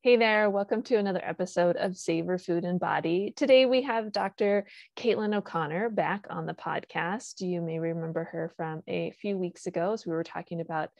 Hey there, welcome to another episode of Savor Food and Body. Today we have Dr. Caitlin O'Connor back on the podcast. You may remember her from a few weeks ago as we were talking about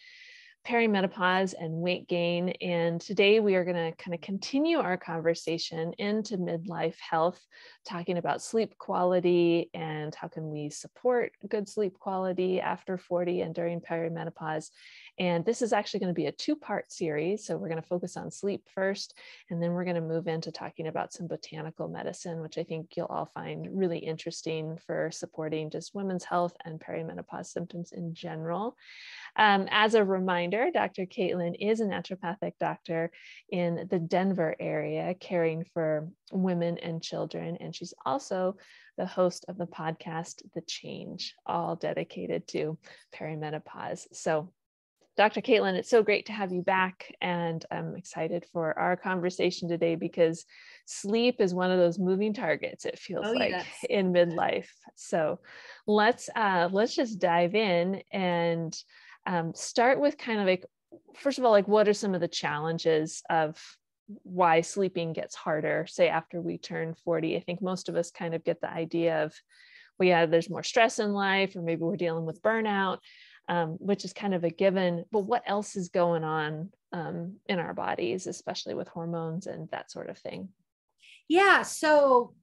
perimenopause and weight gain. And today we are going to kind of continue our conversation into midlife health, talking about sleep quality and how can we support good sleep quality after 40 and during perimenopause. And this is actually going to be a two part series. So we're going to focus on sleep first, and then we're going to move into talking about some botanical medicine, which I think you'll all find really interesting for supporting just women's health and perimenopause symptoms in general. Um, as a reminder, Dr. Caitlin is a naturopathic doctor in the Denver area, caring for women and children. And she's also the host of the podcast, The Change, all dedicated to perimenopause. So, Dr. Caitlin, it's so great to have you back. And I'm excited for our conversation today because sleep is one of those moving targets, it feels oh, like yes. in midlife. So let's uh, let's just dive in and um, start with kind of like first of all like what are some of the challenges of why sleeping gets harder say after we turn 40 i think most of us kind of get the idea of well yeah there's more stress in life or maybe we're dealing with burnout um, which is kind of a given but what else is going on um, in our bodies especially with hormones and that sort of thing? Yeah so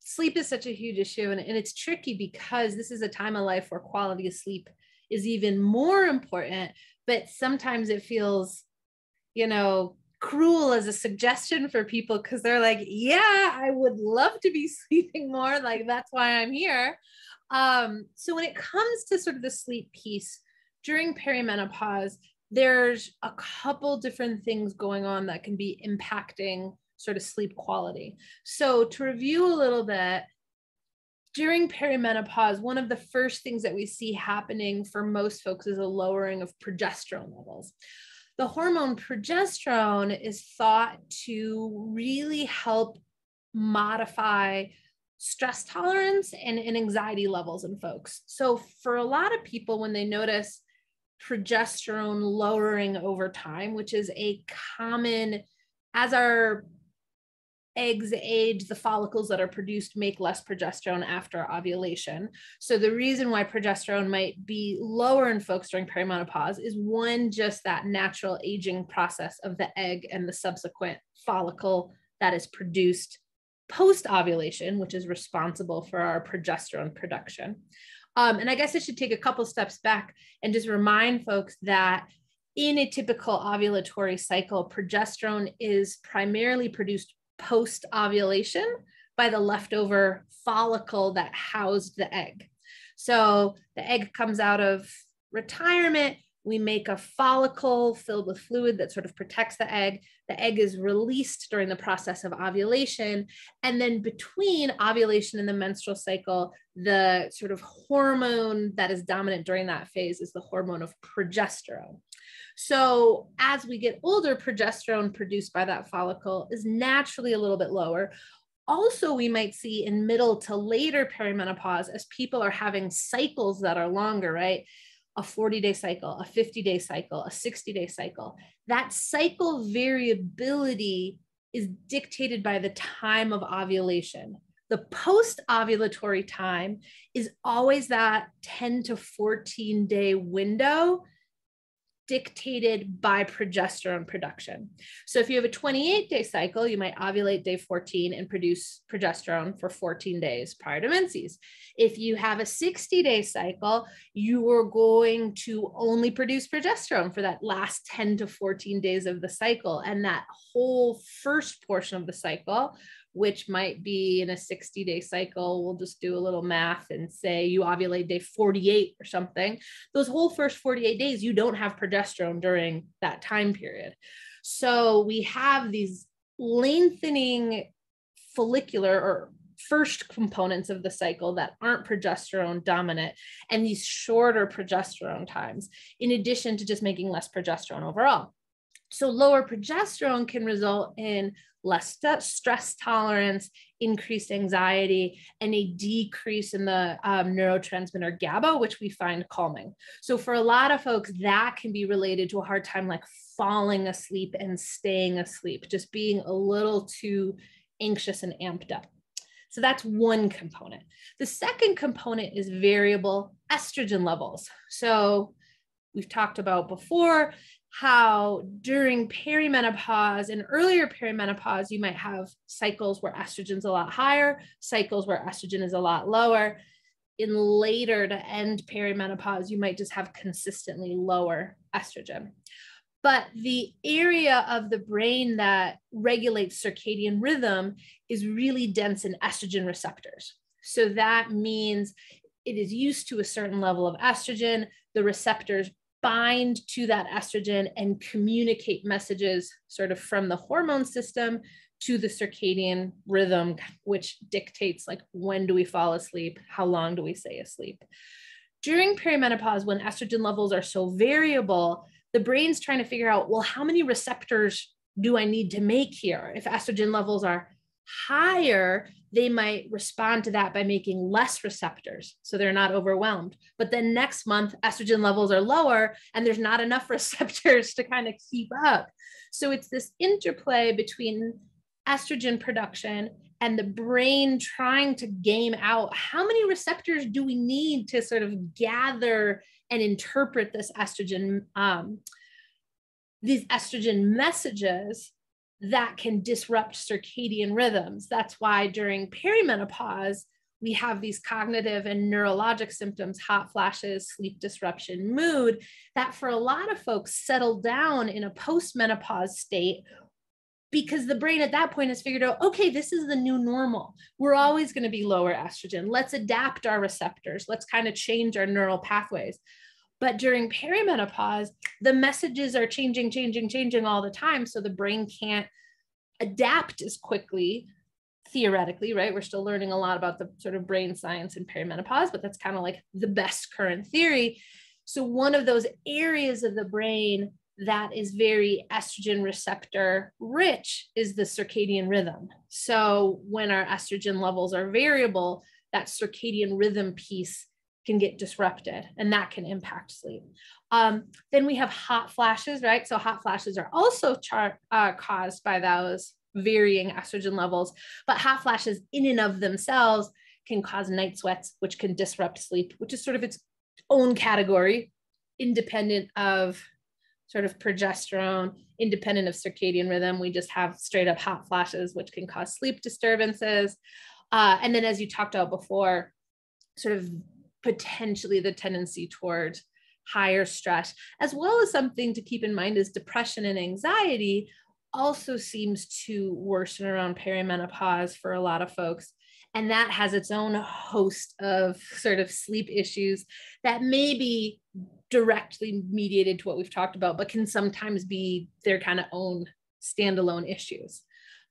sleep is such a huge issue and, and it's tricky because this is a time of life where quality of sleep is even more important but sometimes it feels you know cruel as a suggestion for people because they're like yeah i would love to be sleeping more like that's why i'm here um, so when it comes to sort of the sleep piece during perimenopause there's a couple different things going on that can be impacting sort of sleep quality so to review a little bit during perimenopause, one of the first things that we see happening for most folks is a lowering of progesterone levels. The hormone progesterone is thought to really help modify stress tolerance and, and anxiety levels in folks. So, for a lot of people, when they notice progesterone lowering over time, which is a common, as our eggs age, the follicles that are produced make less progesterone after ovulation. So the reason why progesterone might be lower in folks during perimenopause is one, just that natural aging process of the egg and the subsequent follicle that is produced post ovulation, which is responsible for our progesterone production. Um, and I guess I should take a couple steps back and just remind folks that in a typical ovulatory cycle, progesterone is primarily produced post ovulation by the leftover follicle that housed the egg. So the egg comes out of retirement. We make a follicle filled with fluid that sort of protects the egg. The egg is released during the process of ovulation. And then between ovulation and the menstrual cycle, the sort of hormone that is dominant during that phase is the hormone of progesterone. So as we get older, progesterone produced by that follicle is naturally a little bit lower. Also, we might see in middle to later perimenopause as people are having cycles that are longer, right? A 40 day cycle, a 50 day cycle, a 60 day cycle. That cycle variability is dictated by the time of ovulation. The post ovulatory time is always that 10 to 14 day window dictated by progesterone production. So if you have a 28 day cycle, you might ovulate day 14 and produce progesterone for 14 days prior to menses. If you have a 60 day cycle, you are going to only produce progesterone for that last 10 to 14 days of the cycle. And that whole first portion of the cycle which might be in a 60 day cycle. We'll just do a little math and say you ovulate day 48 or something. Those whole first 48 days, you don't have progesterone during that time period. So we have these lengthening follicular or first components of the cycle that aren't progesterone dominant and these shorter progesterone times, in addition to just making less progesterone overall. So, lower progesterone can result in less st- stress tolerance, increased anxiety, and a decrease in the um, neurotransmitter GABA, which we find calming. So, for a lot of folks, that can be related to a hard time like falling asleep and staying asleep, just being a little too anxious and amped up. So that's one component. The second component is variable estrogen levels. So we've talked about before how during perimenopause and earlier perimenopause, you might have cycles where estrogen's a lot higher, cycles where estrogen is a lot lower. In later to end perimenopause, you might just have consistently lower estrogen. But the area of the brain that regulates circadian rhythm is really dense in estrogen receptors. So that means it is used to a certain level of estrogen. The receptors bind to that estrogen and communicate messages sort of from the hormone system to the circadian rhythm, which dictates like when do we fall asleep, how long do we stay asleep. During perimenopause, when estrogen levels are so variable, the brain's trying to figure out, well, how many receptors do I need to make here? If estrogen levels are higher, they might respond to that by making less receptors so they're not overwhelmed. But then next month, estrogen levels are lower and there's not enough receptors to kind of keep up. So it's this interplay between estrogen production and the brain trying to game out how many receptors do we need to sort of gather and interpret this estrogen um, these estrogen messages that can disrupt circadian rhythms. That's why during perimenopause, we have these cognitive and neurologic symptoms, hot flashes, sleep disruption, mood, that for a lot of folks settle down in a postmenopause state because the brain at that point has figured out okay, this is the new normal. We're always going to be lower estrogen. Let's adapt our receptors. Let's kind of change our neural pathways. But during perimenopause, the messages are changing, changing, changing all the time. So the brain can't adapt as quickly, theoretically, right? We're still learning a lot about the sort of brain science in perimenopause, but that's kind of like the best current theory. So, one of those areas of the brain that is very estrogen receptor rich is the circadian rhythm. So, when our estrogen levels are variable, that circadian rhythm piece can get disrupted and that can impact sleep. Um, then we have hot flashes, right? So hot flashes are also char- uh, caused by those varying estrogen levels, but hot flashes in and of themselves can cause night sweats, which can disrupt sleep, which is sort of its own category, independent of sort of progesterone, independent of circadian rhythm. We just have straight up hot flashes, which can cause sleep disturbances. Uh, and then, as you talked about before, sort of potentially the tendency toward higher stress, as well as something to keep in mind is depression and anxiety also seems to worsen around perimenopause for a lot of folks. And that has its own host of sort of sleep issues that may be directly mediated to what we've talked about, but can sometimes be their kind of own standalone issues.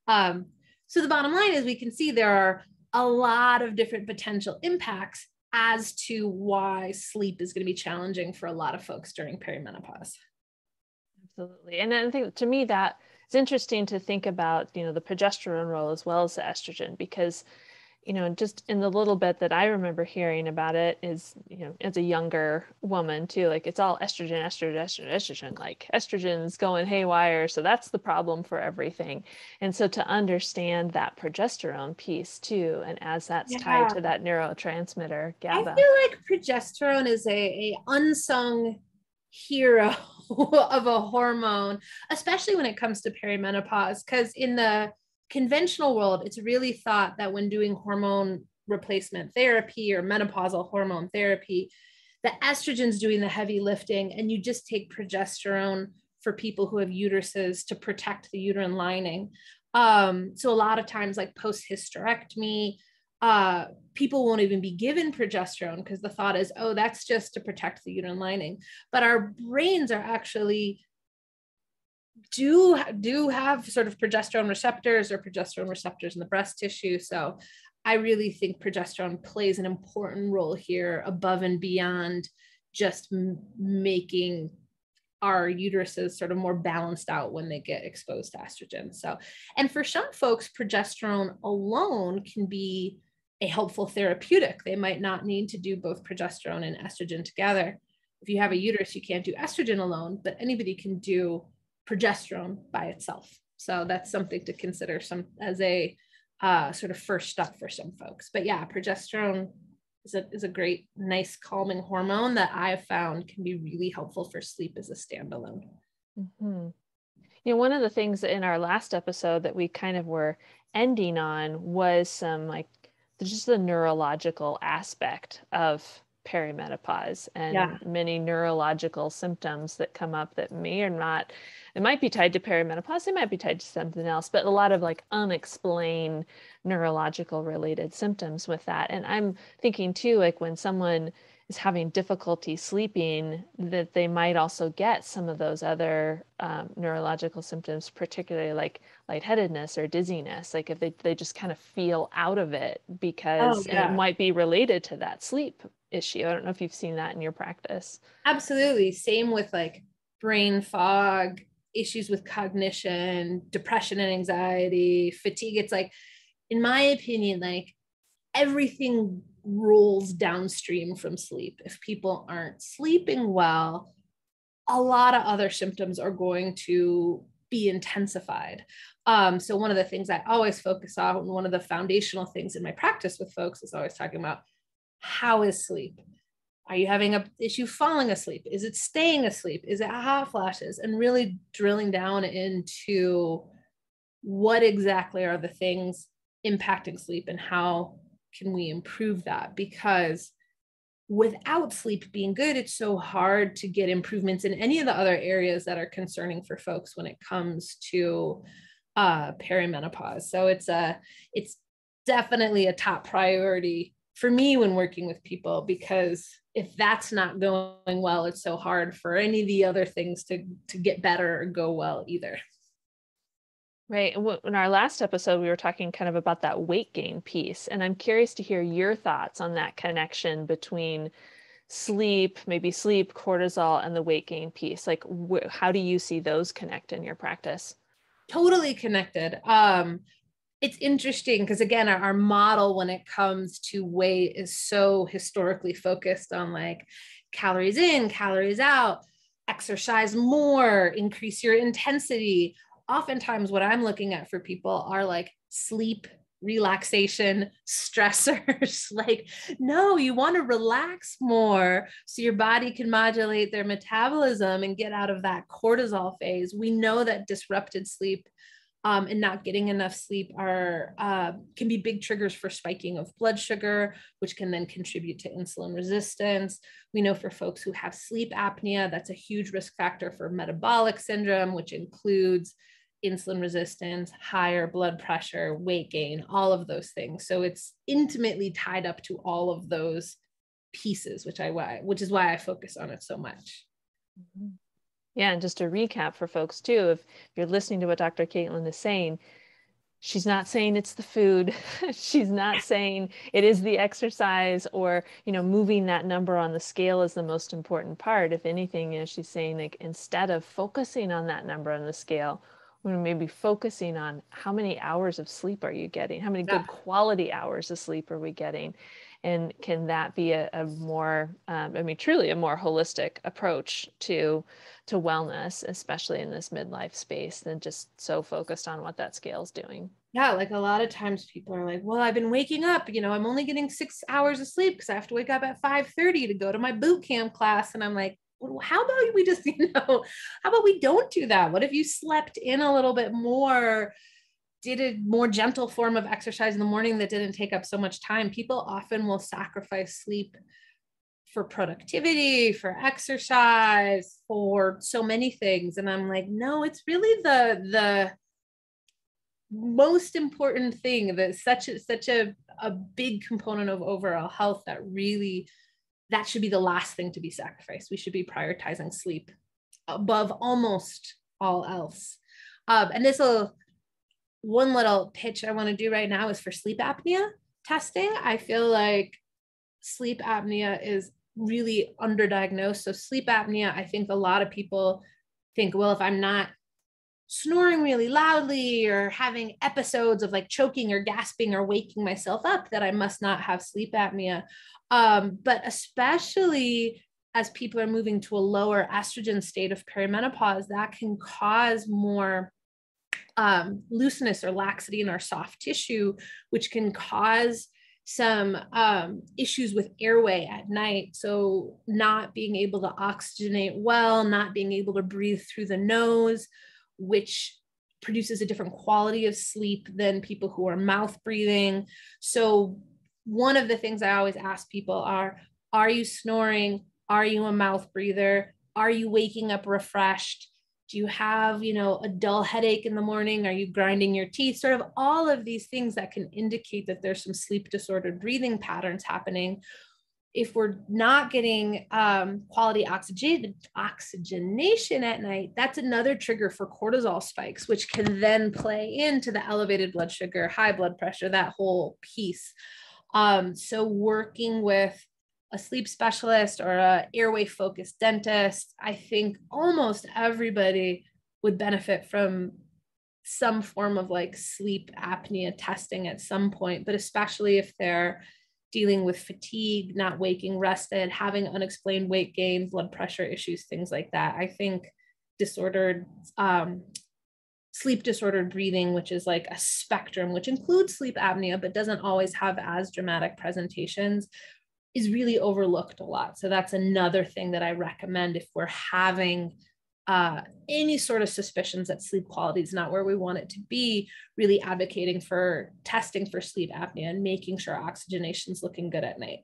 Um, so the bottom line is we can see there are a lot of different potential impacts as to why sleep is going to be challenging for a lot of folks during perimenopause. Absolutely. And I think to me that it's interesting to think about, you know, the progesterone role as well as the estrogen because you know, just in the little bit that I remember hearing about it is, you know, as a younger woman too, like it's all estrogen, estrogen, estrogen, estrogen, like estrogen's going haywire. So that's the problem for everything. And so to understand that progesterone piece too, and as that's yeah. tied to that neurotransmitter GABA. I feel like progesterone is a, a unsung hero of a hormone, especially when it comes to perimenopause, because in the conventional world, it's really thought that when doing hormone replacement therapy or menopausal hormone therapy, the estrogen's doing the heavy lifting, and you just take progesterone for people who have uteruses to protect the uterine lining. Um, so a lot of times, like post hysterectomy, uh, people won't even be given progesterone because the thought is, oh, that's just to protect the uterine lining. But our brains are actually do do have sort of progesterone receptors or progesterone receptors in the breast tissue. So I really think progesterone plays an important role here above and beyond just m- making our uteruses sort of more balanced out when they get exposed to estrogen. So, and for some folks, progesterone alone can be a helpful therapeutic. They might not need to do both progesterone and estrogen together. If you have a uterus, you can't do estrogen alone, but anybody can do progesterone by itself. So that's something to consider some as a uh, sort of first step for some folks. But yeah, progesterone is a, is a great, nice calming hormone that I have found can be really helpful for sleep as a standalone. Mm-hmm. You know, one of the things in our last episode that we kind of were ending on was some like just the neurological aspect of perimenopause and yeah. many neurological symptoms that come up that may or not it might be tied to perimenopause it might be tied to something else but a lot of like unexplained neurological related symptoms with that. And i'm thinking too like when someone is having difficulty sleeping that they might also get some of those other um, neurological symptoms particularly like lightheadedness or dizziness like if they, they just kind of feel out of it because oh, yeah. it might be related to that sleep issue. I don't know if you've seen that in your practice. Absolutely. Same with like brain fog issues with cognition depression and anxiety fatigue it's like in my opinion like everything rolls downstream from sleep. If people aren't sleeping well, a lot of other symptoms are going to be intensified. Um, so, one of the things I always focus on, one of the foundational things in my practice with folks is always talking about how is sleep? Are you having an issue falling asleep? Is it staying asleep? Is it hot flashes? And really drilling down into what exactly are the things impacting sleep and how can we improve that? Because without sleep being good, it's so hard to get improvements in any of the other areas that are concerning for folks when it comes to uh, perimenopause. So it's a it's definitely a top priority for me when working with people because if that's not going well, it's so hard for any of the other things to to get better or go well either. Right. In our last episode, we were talking kind of about that weight gain piece. And I'm curious to hear your thoughts on that connection between sleep, maybe sleep, cortisol, and the weight gain piece. Like, wh- how do you see those connect in your practice? Totally connected. Um, it's interesting because, again, our, our model when it comes to weight is so historically focused on like calories in, calories out, exercise more, increase your intensity. Oftentimes what I'm looking at for people are like sleep relaxation stressors. Like no you want to relax more so your body can modulate their metabolism and get out of that cortisol phase. We know that disrupted sleep um, and not getting enough sleep are uh, can be big triggers for spiking of blood sugar which can then contribute to insulin resistance we know for folks who have sleep apnea that's a huge risk factor for metabolic syndrome which includes insulin resistance, higher blood pressure, weight gain, all of those things. So it's intimately tied up to all of those pieces, which I which is why I focus on it so much. Mm-hmm. Yeah, and just to recap for folks too, if you're listening to what Dr. Caitlin is saying, she's not saying it's the food. She's not saying it is the exercise or you know moving that number on the scale is the most important part. If anything know she's saying like instead of focusing on that number on the scale we're maybe focusing on how many hours of sleep are you getting? How many good quality hours of sleep are we getting and can that be a, a more um, i mean truly a more holistic approach to to wellness especially in this midlife space than just so focused on what that scale is doing yeah like a lot of times people are like well i've been waking up you know i'm only getting six hours of sleep because i have to wake up at 5 30 to go to my boot camp class and i'm like how about we just, you know, how about we don't do that? What if you slept in a little bit more? Did a more gentle form of exercise in the morning that didn't take up so much time. People often will sacrifice sleep for productivity, for exercise, for so many things. And I'm like, no, it's really the the most important thing that such a such a, a big component of overall health that really that should be the last thing to be sacrificed. We should be prioritizing sleep above almost all else. Um, and this will, one little pitch I want to do right now is for sleep apnea testing. I feel like sleep apnea is really underdiagnosed. So sleep apnea, I think a lot of people think, well, if I'm not snoring really loudly or having episodes of like choking or gasping or waking myself up that I must not have sleep apnea. Um, but especially as people are moving to a lower estrogen state of perimenopause, that can cause more um, looseness or laxity in our soft tissue, which can cause some um, issues with airway at night. So, not being able to oxygenate well, not being able to breathe through the nose, which produces a different quality of sleep than people who are mouth breathing. So, one of the things I always ask people are Are you snoring? Are you a mouth breather? Are you waking up refreshed? Do you have, you know, a dull headache in the morning? Are you grinding your teeth? Sort of all of these things that can indicate that there's some sleep disordered breathing patterns happening. If we're not getting um, quality oxygen oxygenation at night, that's another trigger for cortisol spikes, which can then play into the elevated blood sugar, high blood pressure, that whole piece. Um, so working with a sleep specialist or a airway focused dentist, I think almost everybody would benefit from some form of like sleep apnea testing at some point, but especially if they're dealing with fatigue, not waking rested, having unexplained weight gain, blood pressure issues, things like that. I think disordered um, sleep disordered breathing, which is like a spectrum, which includes sleep apnea, but doesn't always have as dramatic presentations, is really overlooked a lot. So that's another thing that I recommend if we're having uh, any sort of suspicions that sleep quality is not where we want it to be, really advocating for testing for sleep apnea and making sure oxygenation is looking good at night.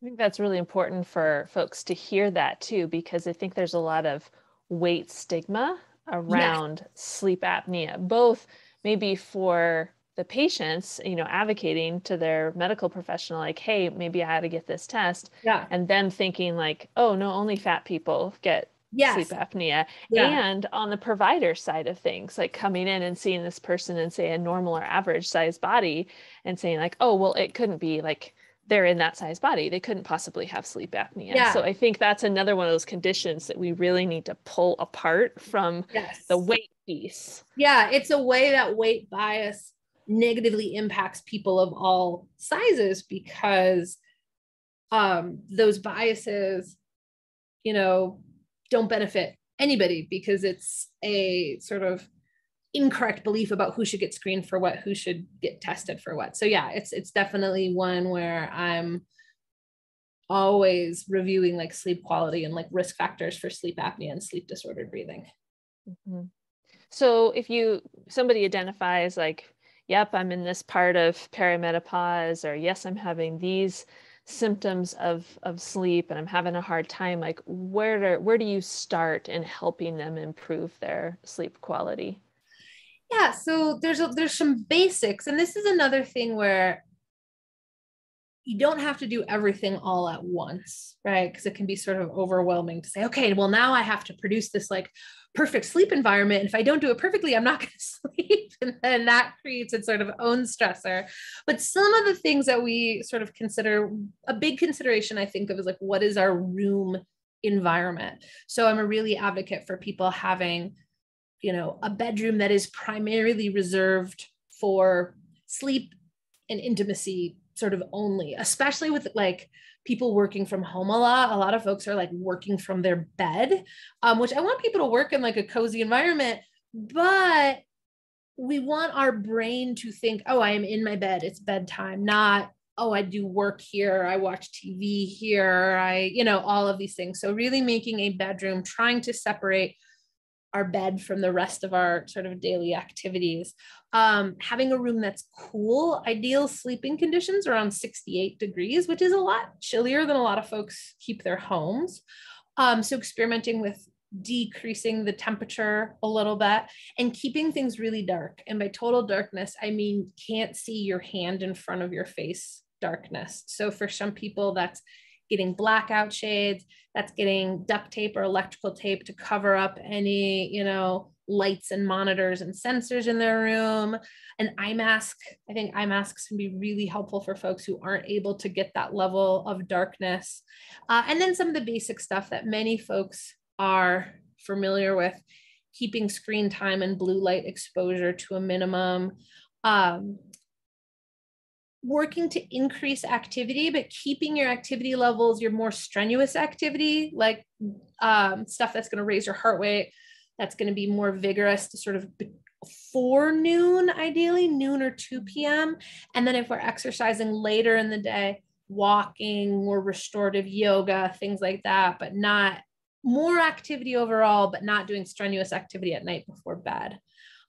I think that's really important for folks to hear that too, because I think there's a lot of weight stigma around yes. sleep apnea, both maybe for the patients, you know, advocating to their medical professional, like, hey, maybe I had to get this test. Yeah. And then thinking, like, oh, no, only fat people get yes. sleep apnea. Yeah. And on the provider side of things, like coming in and seeing this person in, say, a normal or average size body and saying, like, oh, well, it couldn't be like they're in that size body. They couldn't possibly have sleep apnea. Yeah. So I think that's another one of those conditions that we really need to pull apart from yes. the weight piece. Yeah, it's a way that weight bias negatively impacts people of all sizes because um, those biases, you know, don't benefit anybody because it's a sort of incorrect belief about who should get screened for what, who should get tested for what. So yeah, it's it's definitely one where I'm always reviewing like sleep quality and like risk factors for sleep apnea and sleep disordered breathing. Mm-hmm. So if you somebody identifies like yep, I'm in this part of perimenopause, or yes, I'm having these symptoms of of sleep and I'm having a hard time, like where do, where do you start in helping them improve their sleep quality? Yeah, so there's a, there's some basics, and this is another thing where you don't have to do everything all at once, right? Because it can be sort of overwhelming to say, okay, well, now I have to produce this like perfect sleep environment. And if I don't do it perfectly, I'm not going to sleep. And then that creates its sort of own stressor. But some of the things that we sort of consider a big consideration, I think of is like, what is our room environment? So I'm a really advocate for people having, you know, a bedroom that is primarily reserved for sleep and intimacy sort of only, especially with like people working from home a lot. A lot of folks are like working from their bed, um, which I want people to work in like a cozy environment, but we want our brain to think, oh, I am in my bed, it's bedtime, not, oh, I do work here, I watch TV here, I, you know, all of these things. So, really making a bedroom, trying to separate our bed from the rest of our sort of daily activities. Um, having a room that's cool, ideal sleeping conditions around 68 degrees, which is a lot chillier than a lot of folks keep their homes. Um, so experimenting with decreasing the temperature a little bit and keeping things really dark. And by total darkness, I mean can't see your hand in front of your face darkness. So for some people, that's getting blackout shades, that's getting duct tape or electrical tape to cover up any, you know, lights and monitors and sensors in their room. An eye mask, I think eye masks can be really helpful for folks who aren't able to get that level of darkness. Uh, and then some of the basic stuff that many folks are familiar with keeping screen time and blue light exposure to a minimum. Um, working to increase activity, but keeping your activity levels, your more strenuous activity, like um, stuff that's going to raise your heart rate, that's going to be more vigorous to sort of before noon, ideally noon or 2 p.m. And then if we're exercising later in the day, walking more restorative yoga, things like that, but not more activity overall, but not doing strenuous activity at night before bed.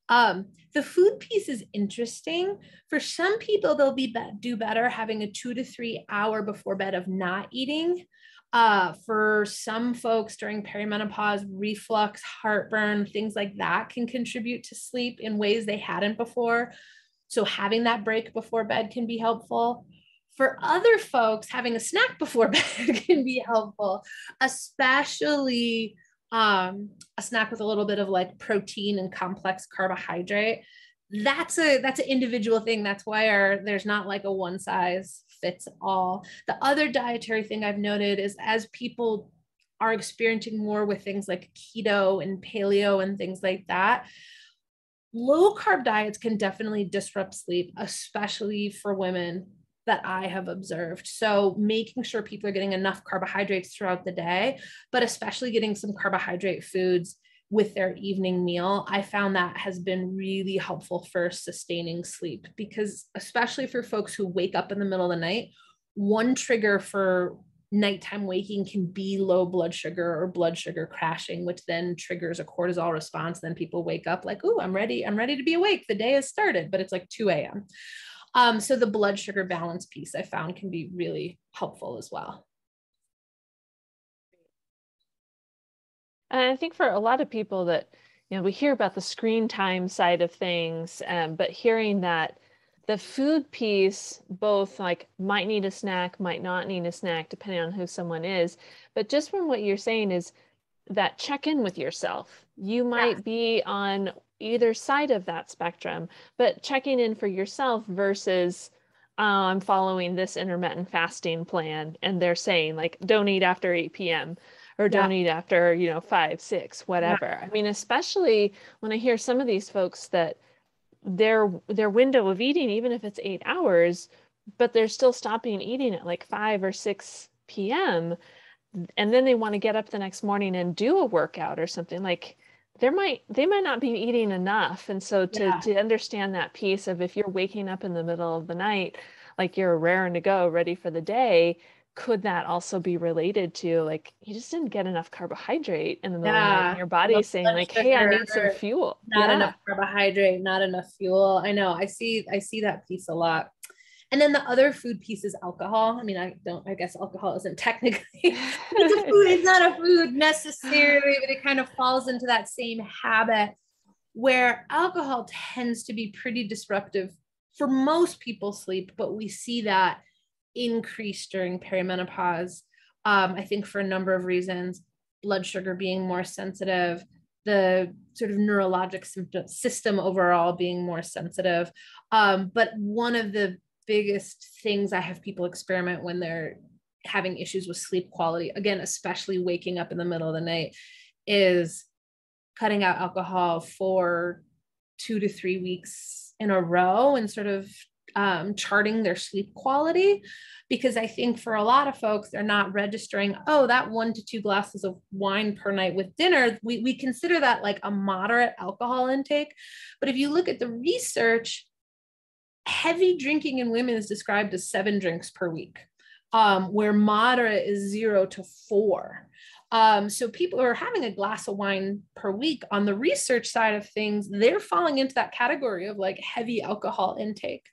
Um, the food piece is interesting. For some people, they'll be, be do better having a two to three hour before bed of not eating. Uh, for some folks during perimenopause, reflux, heartburn, things like that can contribute to sleep in ways they hadn't before. So having that break before bed can be helpful. For other folks, having a snack before bed can be helpful, especially um, a snack with a little bit of like protein and complex carbohydrate. That's a that's an individual thing. That's why our, there's not like a one size fits all. The other dietary thing I've noted is as people are experiencing more with things like keto and paleo and things like that, low carb diets can definitely disrupt sleep, especially for women that I have observed. So, making sure people are getting enough carbohydrates throughout the day, but especially getting some carbohydrate foods with their evening meal, I found that has been really helpful for sustaining sleep because, especially for folks who wake up in the middle of the night, one trigger for nighttime waking can be low blood sugar or blood sugar crashing, which then triggers a cortisol response. Then people wake up like, oh, I'm ready. I'm ready to be awake. The day has started, but it's like 2 a.m. Um, so the blood sugar balance piece I found can be really helpful as well. And I think for a lot of people that, you know, we hear about the screen time side of things, um, but hearing that the food piece both like might need a snack, might not need a snack, depending on who someone is. But just from what you're saying is that check in with yourself. You might yeah. be on either side of that spectrum, but checking in for yourself versus oh, I'm following this intermittent fasting plan and they're saying like don't eat after 8 p.m or don't yeah. eat after you know five six whatever yeah. i mean especially when i hear some of these folks that their their window of eating even if it's eight hours but they're still stopping eating at like 5 or 6 p.m and then they want to get up the next morning and do a workout or something like there might they might not be eating enough and so to yeah. to understand that piece of if you're waking up in the middle of the night like you're raring to go ready for the day could that also be related to like you just didn't get enough carbohydrate in the middle yeah. of the night and your body saying like hey i need some fuel not yeah. enough carbohydrate not enough fuel i know i see i see that piece a lot and then the other food piece is alcohol. I mean, I don't, I guess alcohol isn't technically it's a food, it's not a food necessarily, but it kind of falls into that same habit where alcohol tends to be pretty disruptive for most people's sleep, but we see that increase during perimenopause. Um, I think for a number of reasons, blood sugar being more sensitive, the sort of neurologic system overall being more sensitive. Um, but one of the biggest things I have people experiment when they're having issues with sleep quality, again, especially waking up in the middle of the night, is cutting out alcohol for two to three weeks in a row and sort of um, charting their sleep quality. Because I think for a lot of folks, they're not registering, oh, that one to two glasses of wine per night with dinner. We, we consider that like a moderate alcohol intake. But if you look at the research, heavy drinking in women is described as seven drinks per week, um, where moderate is zero to four. Um, so people who are having a glass of wine per week on the research side of things, they're falling into that category of like heavy alcohol intake,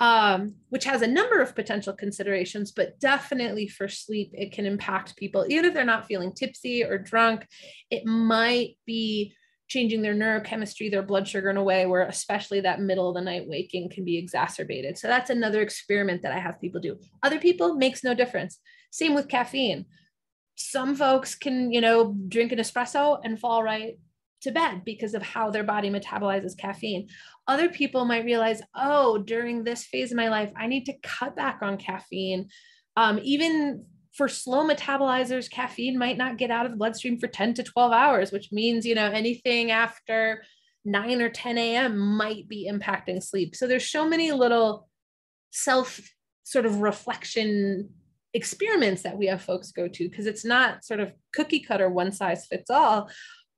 um, which has a number of potential considerations, but definitely for sleep, it can impact people. Even if they're not feeling tipsy or drunk, it might be changing their neurochemistry, their blood sugar in a way where especially that middle of the night waking can be exacerbated. So that's another experiment that I have people do. Other people makes no difference. Same with caffeine. Some folks can, you know, drink an espresso and fall right to bed because of how their body metabolizes caffeine. Other people might realize, oh, during this phase of my life, I need to cut back on caffeine. Um, even for slow metabolizers, caffeine might not get out of the bloodstream for 10 to 12 hours, which means, you know, anything after 9 or 10 a.m. might be impacting sleep. So there's so many little self sort of reflection experiments that we have folks go to because it's not sort of cookie cutter one size fits all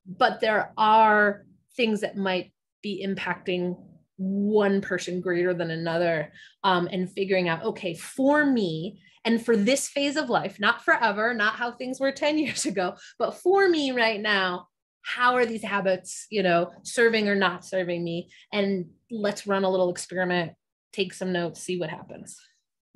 but there are things that might be impacting one person greater than another um, and figuring out okay for me and for this phase of life not forever not how things were 10 years ago but for me right now how are these habits you know serving or not serving me? And let's run a little experiment take some notes see what happens.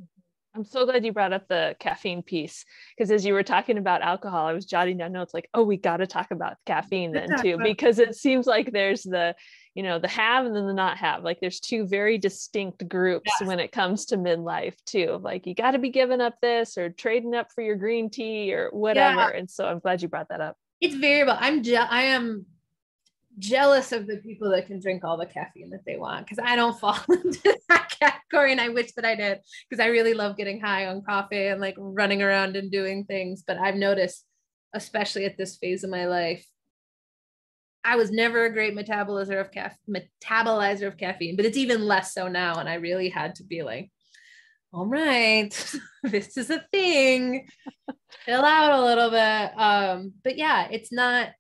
Mm-hmm. I'm so glad you brought up the caffeine piece because as you were talking about alcohol, I was jotting down notes like, oh, we got to talk about caffeine then too, because it seems like there's the, you know, the have and then the not have. Like there's two very distinct groups yes. when it comes to midlife too. Like you got to be giving up this or trading up for your green tea or whatever. Yeah. And so I'm glad you brought that up. It's variable. I'm je- I am jealous of the people that can drink all the caffeine that they want because I don't fall into that category and I wish that I did because I really love getting high on coffee and like running around and doing things. But I've noticed, especially at this phase of my life, I was never a great metabolizer of caffeine, metabolizer of caffeine, but it's even less so now. And I really had to be like, all right, this is a thing. Chill out a little bit. Um, but yeah, it's not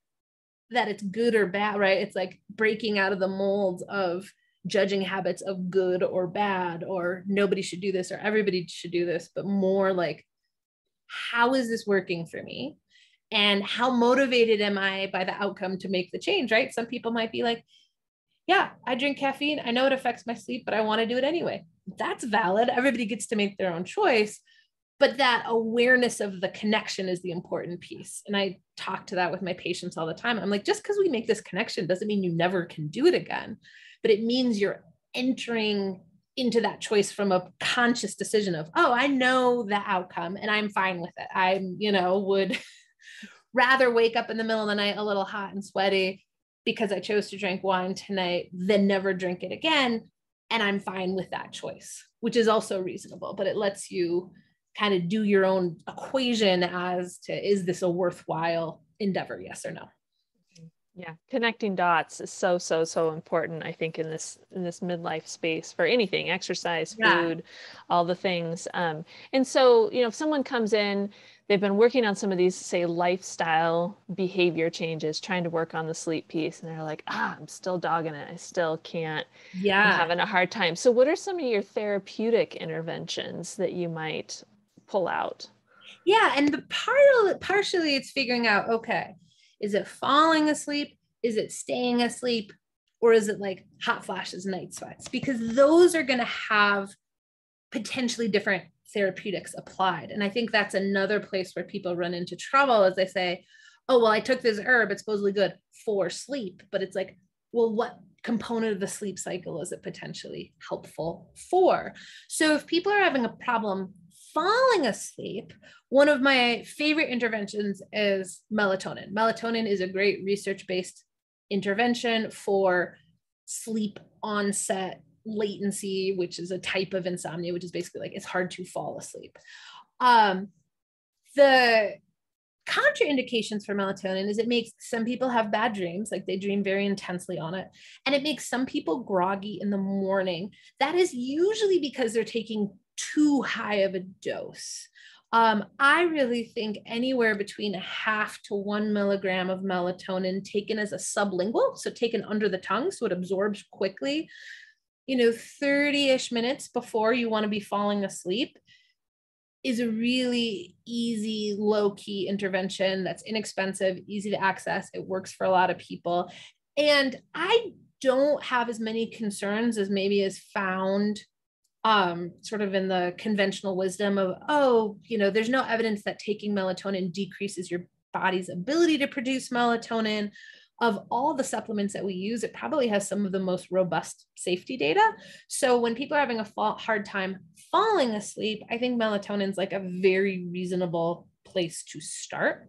that it's good or bad, right? It's like breaking out of the mold of judging habits of good or bad, or nobody should do this or everybody should do this, but more like, how is this working for me? And how motivated am I by the outcome to make the change, right? Some people might be like, yeah, I drink caffeine. I know it affects my sleep, but I want to do it anyway. That's valid. Everybody gets to make their own choice but that awareness of the connection is the important piece and i talk to that with my patients all the time i'm like just because we make this connection doesn't mean you never can do it again but it means you're entering into that choice from a conscious decision of oh i know the outcome and i'm fine with it i'm you know would rather wake up in the middle of the night a little hot and sweaty because i chose to drink wine tonight than never drink it again. And i'm fine with that choice which is also reasonable but it lets you kind of do your own equation as to is this a worthwhile endeavor? Yes or no yeah connecting dots is so so so important i think in this in this midlife space for anything exercise food yeah. all the things. Um, and so you know if someone comes in they've been working on some of these say lifestyle behavior changes trying to work on the sleep piece and they're like ah i'm still dogging it. I still can't. Yeah. I'm having a hard time. So what are some of your therapeutic interventions that you might pull out? Yeah and the part partially it's figuring out okay is it falling asleep? Is it staying asleep? Or is it like hot flashes night sweats? Because those are going to have potentially different therapeutics applied. And i think that's another place where people run into trouble as they say oh well i took this herb it's supposedly good for sleep. But it's like well what component of the sleep cycle is it potentially helpful for? So if people are having a problem falling asleep, one of my favorite interventions is melatonin. Melatonin is a great research based intervention for sleep onset latency, which is a type of insomnia, which is basically like it's hard to fall asleep. Um, the contraindications for melatonin is it makes some people have bad dreams, like they dream very intensely on it, and it makes some people groggy in the morning. That is usually because they're taking too high of a dose. Um, I really think anywhere between a half to one milligram of melatonin taken as a sublingual, so taken under the tongue, so it absorbs quickly, you know, 30 ish minutes before you want to be falling asleep is a really easy, low key intervention that's inexpensive, easy to access. It works for a lot of people. And I don't have as many concerns as maybe is found um, sort of in the conventional wisdom of, oh, you know, there's no evidence that taking melatonin decreases your body's ability to produce melatonin. Of all the supplements that we use, it probably has some of the most robust safety data. So when people are having a fall, hard time falling asleep, I think melatonin is like a very reasonable place to start.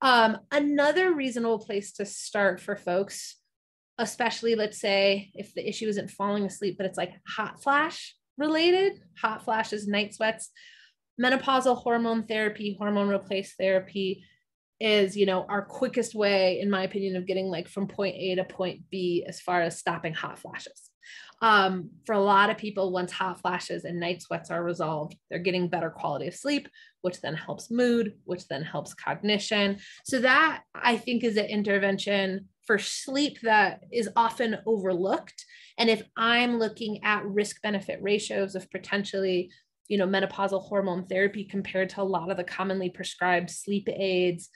Um, another reasonable place to start for folks, especially let's say if the issue isn't falling asleep, but it's like hot flash related, hot flashes, night sweats, menopausal hormone therapy, hormone replace therapy is, you know, our quickest way, in my opinion, of getting like from point A to point B as far as stopping hot flashes. Um, for a lot of people, once hot flashes and night sweats are resolved, they're getting better quality of sleep, which then helps mood, which then helps cognition. So, that I think is an intervention for sleep that is often overlooked. And if I'm looking at risk benefit ratios of potentially you know menopausal hormone therapy compared to a lot of the commonly prescribed sleep aids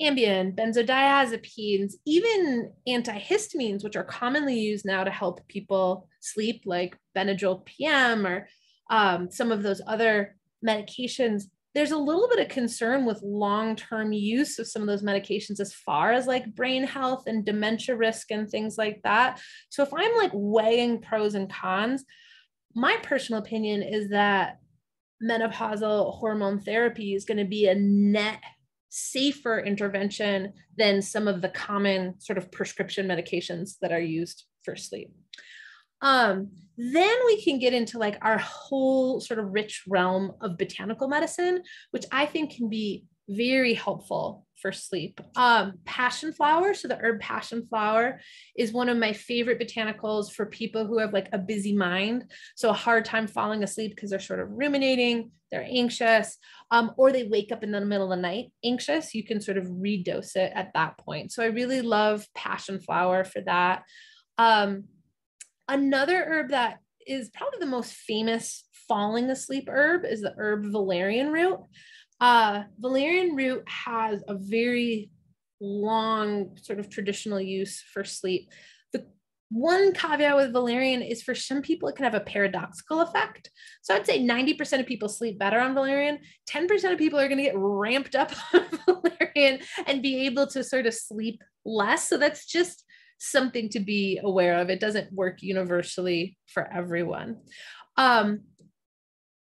Ambien, benzodiazepines, even antihistamines, which are commonly used now to help people sleep, like Benadryl PM or um, some of those other medications. There's a little bit of concern with long term use of some of those medications as far as like brain health and dementia risk and things like that. So, if I'm like weighing pros and cons, my personal opinion is that menopausal hormone therapy is going to be a net safer intervention than some of the common sort of prescription medications that are used for sleep. Um, then we can get into like our whole sort of rich realm of botanical medicine, which I think can be very helpful for sleep. Um, passion flower, so the herb passion flower is one of my favorite botanicals for people who have like a busy mind, so a hard time falling asleep because they're sort of ruminating, they're anxious, um, or they wake up in the middle of the night anxious. You can sort of redose it at that point. So I really love passion flower for that. Um, another herb that is probably the most famous falling asleep herb is the herb valerian root. Uh, valerian root has a very long sort of traditional use for sleep. The one caveat with valerian is for some people, it can have a paradoxical effect. So I'd say 90% of people sleep better on valerian. 10% of people are going to get ramped up on valerian and be able to sort of sleep less. So that's just something to be aware of. It doesn't work universally for everyone. Um,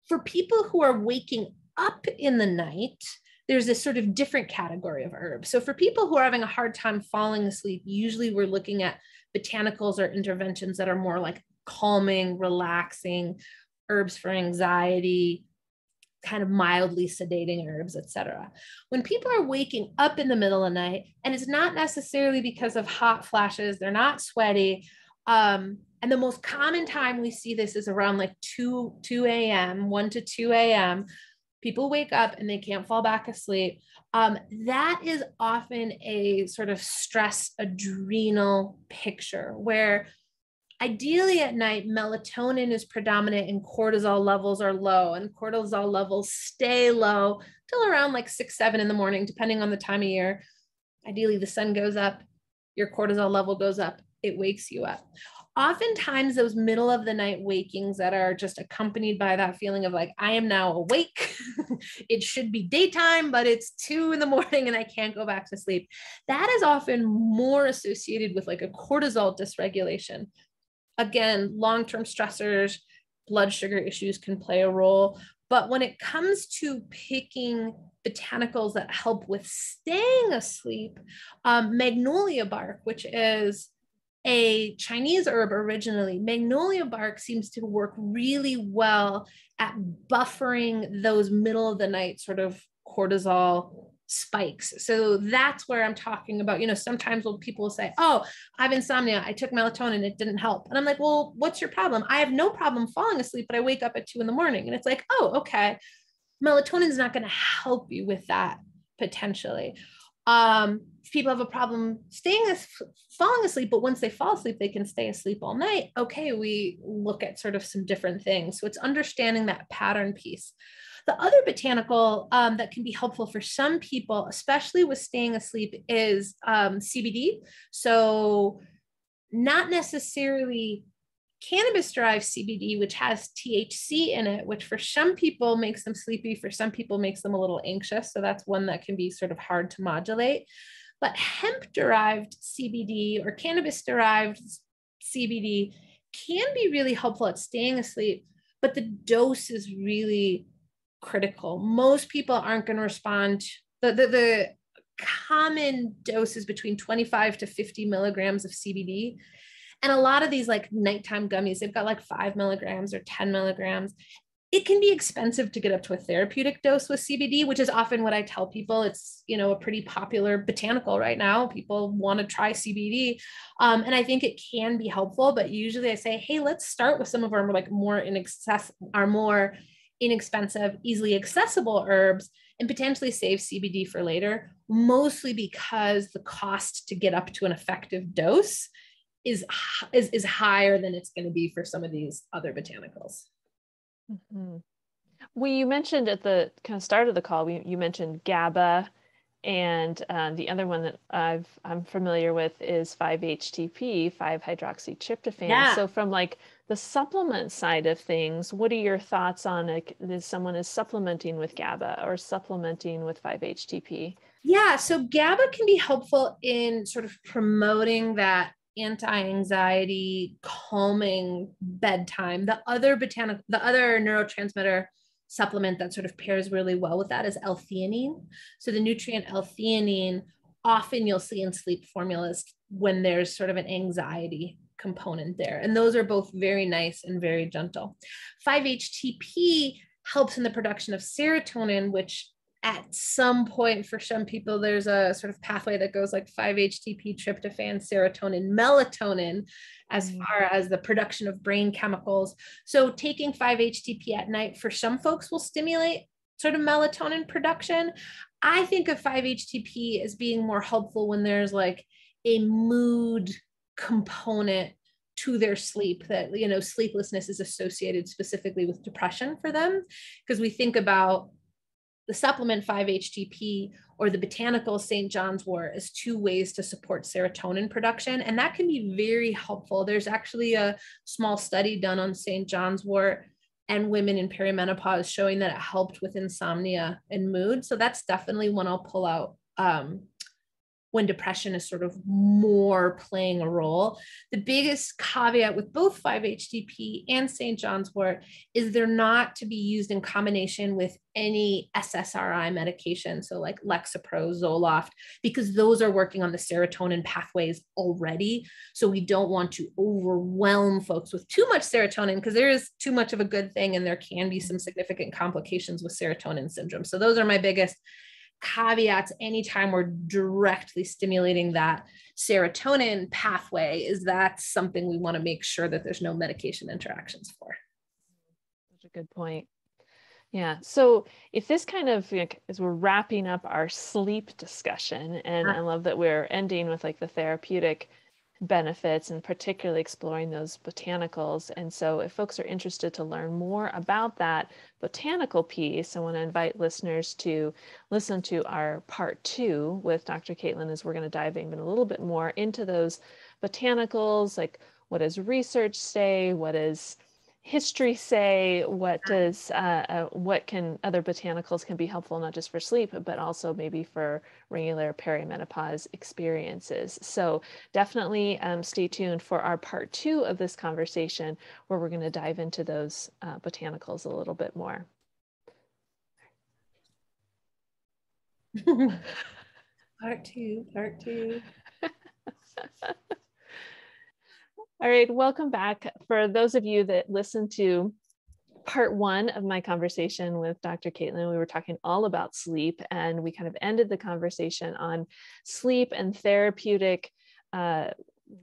for people who are waking up in the night, there's a sort of different category of herbs. So for people who are having a hard time falling asleep, usually we're looking at botanicals or interventions that are more like calming, relaxing, herbs for anxiety, kind of mildly sedating herbs, etc. When people are waking up in the middle of the night, and it's not necessarily because of hot flashes, they're not sweaty. Um, and the most common time we see this is around like 2, 2 a.m., 1 to 2 a.m people wake up and they can't fall back asleep. Um, that is often a sort of stress adrenal picture where ideally at night melatonin is predominant and cortisol levels are low and cortisol levels stay low till around like six seven in the morning depending on the time of year. Ideally the sun goes up your cortisol level goes up it wakes you up. Oftentimes those middle of the night wakings that are just accompanied by that feeling of like i am now awake. It should be daytime but it's two in the morning and i can't go back to sleep. That is often more associated with like a cortisol dysregulation again long-term stressors blood sugar issues can play a role. But when it comes to picking botanicals that help with staying asleep um, magnolia bark which is a Chinese herb originally, magnolia bark seems to work really well at buffering those middle of the night sort of cortisol spikes. So that's where I'm talking about. You know, sometimes when people say, Oh, I have insomnia, I took melatonin, it didn't help. And I'm like, Well, what's your problem? I have no problem falling asleep, but I wake up at two in the morning. And it's like, Oh, okay. Melatonin is not going to help you with that potentially. Um, people have a problem staying as falling asleep, but once they fall asleep, they can stay asleep all night. Okay, we look at sort of some different things. So it's understanding that pattern piece. The other botanical um, that can be helpful for some people, especially with staying asleep, is um, CBD. So not necessarily cannabis derived CBD, which has THC in it, which for some people makes them sleepy, for some people makes them a little anxious. So that's one that can be sort of hard to modulate. But hemp derived CBD or cannabis derived CBD can be really helpful at staying asleep, but the dose is really critical. Most people aren't going to respond. The, the, the common dose is between 25 to 50 milligrams of CBD. And a lot of these like nighttime gummies, they've got like five milligrams or 10 milligrams. It can be expensive to get up to a therapeutic dose with CBD, which is often what I tell people. It's, you know, a pretty popular botanical right now. People want to try CBD. Um, and I think it can be helpful, but usually I say, hey, let's start with some of our like more inaccessible, our more inexpensive, easily accessible herbs and potentially save CBD for later, mostly because the cost to get up to an effective dose is, is, is higher than it's going to be for some of these other botanicals. Mm-hmm. Well, you mentioned at the kind of start of the call, we, you mentioned GABA, and uh, the other one that I've I'm familiar with is 5-HTP, 5-hydroxytryptophan. Yeah. So from like the supplement side of things, what are your thoughts on like if someone is supplementing with GABA or supplementing with 5-HTP? Yeah, so GABA can be helpful in sort of promoting that anti-anxiety, calming bedtime. The other botanical, the other neurotransmitter supplement that sort of pairs really well with that is L-theanine. So the nutrient L-theanine, often you'll see in sleep formulas when there's sort of an anxiety component there. And those are both very nice and very gentle. 5-HTP helps in the production of serotonin, which at some point for some people there's a sort of pathway that goes like 5-htp tryptophan serotonin melatonin as mm. far as the production of brain chemicals. So taking 5-htp at night for some folks will stimulate sort of melatonin production. I think of 5-htp as being more helpful when there's like a mood component to their sleep that you know sleeplessness is associated specifically with depression for them. Because we think about the supplement 5-HTP or the botanical St. John's wort as two ways to support serotonin production. And that can be very helpful. There's actually a small study done on St. John's wort and women in perimenopause showing that it helped with insomnia and mood. So that's definitely one I'll pull out um, when depression is sort of more playing a role. The biggest caveat with both 5-HTP and St. John's wort is they're not to be used in combination with any SSRI medication, so like Lexapro, Zoloft, because those are working on the serotonin pathways already. So we don't want to overwhelm folks with too much serotonin because there is too much of a good thing and there can be some significant complications with serotonin syndrome. So those are my biggest caveats anytime we're directly stimulating that serotonin pathway is that something we want to make sure that there's no medication interactions for. Such a good point. Yeah so if this kind of like, as we're wrapping up our sleep discussion and i love that we're ending with like the therapeutic benefits and particularly exploring those botanicals. And so, if folks are interested to learn more about that botanical piece, I want to invite listeners to listen to our part two with Dr. Caitlin, as we're going to dive even a little bit more into those botanicals, like what does research say, what is history say? What does uh, uh, what can other botanicals can be helpful not just for sleep, but also maybe for regular perimenopause experiences? So definitely um, stay tuned for our part two of this conversation, where we're going to dive into those uh, botanicals a little bit more. part two, part two. All right, welcome back. For those of you that listened to part one of my conversation with Dr. Caitlin, we were talking all about sleep, and we kind of ended the conversation on sleep and therapeutic uh,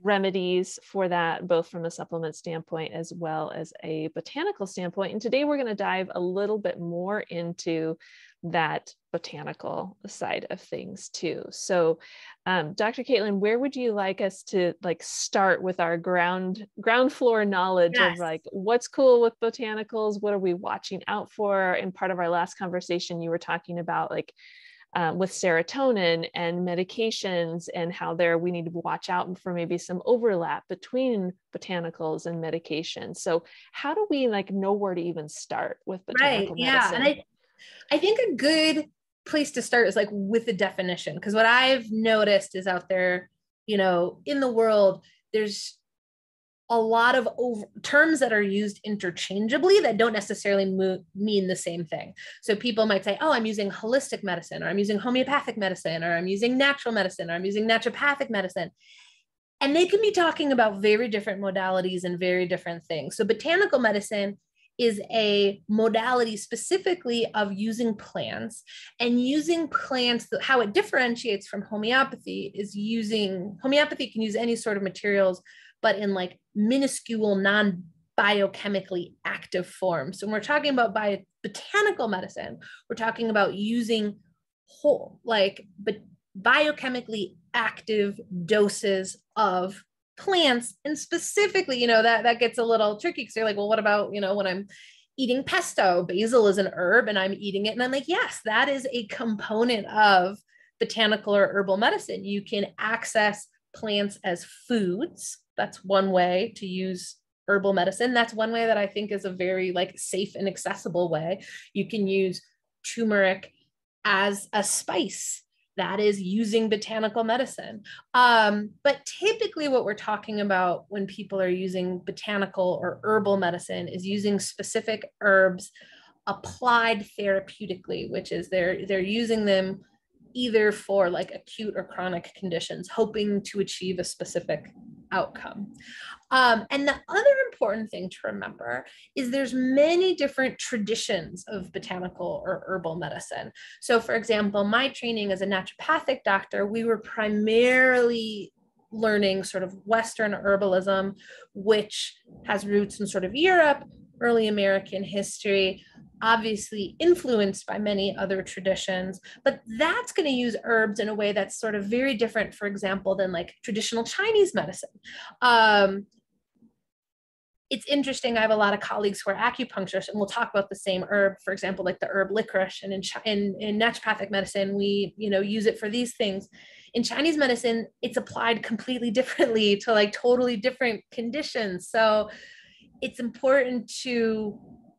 remedies for that, both from a supplement standpoint as well as a botanical standpoint. And today we're going to dive a little bit more into that botanical side of things too. So, um, Dr. Caitlin, where would you like us to like start with our ground ground floor knowledge yes. of like what's cool with botanicals? What are we watching out for? In part of our last conversation, you were talking about like um, with serotonin and medications and how there we need to watch out for maybe some overlap between botanicals and medications. So how do we like know where to even start with botanical right, medicine? Yeah, and I, I think a good place to start is like with the definition because what I've noticed is out there, you know, in the world, there's a lot of over, terms that are used interchangeably that don't necessarily mo- mean the same thing. So people might say, "Oh, I'm using holistic medicine," or "I'm using homeopathic medicine," or "I'm using natural medicine," or "I'm using naturopathic medicine." And they can be talking about very different modalities and very different things. So botanical medicine is a modality specifically of using plants and using plants how it differentiates from homeopathy is using homeopathy can use any sort of materials but in like minuscule, non biochemically active forms. So when we're talking about bio, botanical medicine, we're talking about using whole, like but biochemically active doses of plants. And specifically, you know, that that gets a little tricky because you're like, well, what about, you know, when I'm eating pesto, basil is an herb and I'm eating it. And I'm like, yes, that is a component of botanical or herbal medicine. You can access plants as foods that's one way to use herbal medicine. That's one way that i think is a very like safe and accessible way. You can use turmeric as a spice that is using botanical medicine. Um, but typically what we're talking about when people are using botanical or herbal medicine is using specific herbs applied therapeutically which is they're they're using them either for like acute or chronic conditions, hoping to achieve a specific outcome. Um, and the other important thing to remember is there's many different traditions of botanical or herbal medicine. So for example, my training as a naturopathic doctor, we were primarily learning sort of Western herbalism, which has roots in sort of Europe, early American history, obviously influenced by many other traditions, but that's going to use herbs in a way that's sort of very different, for example, than like traditional Chinese medicine. Um, it's interesting. I have a lot of colleagues who are acupuncturists, and we'll talk about the same herb, for example, like the herb licorice. And in, in, in naturopathic medicine, we you know use it for these things. In Chinese medicine, it's applied completely differently to like totally different conditions. So it's important to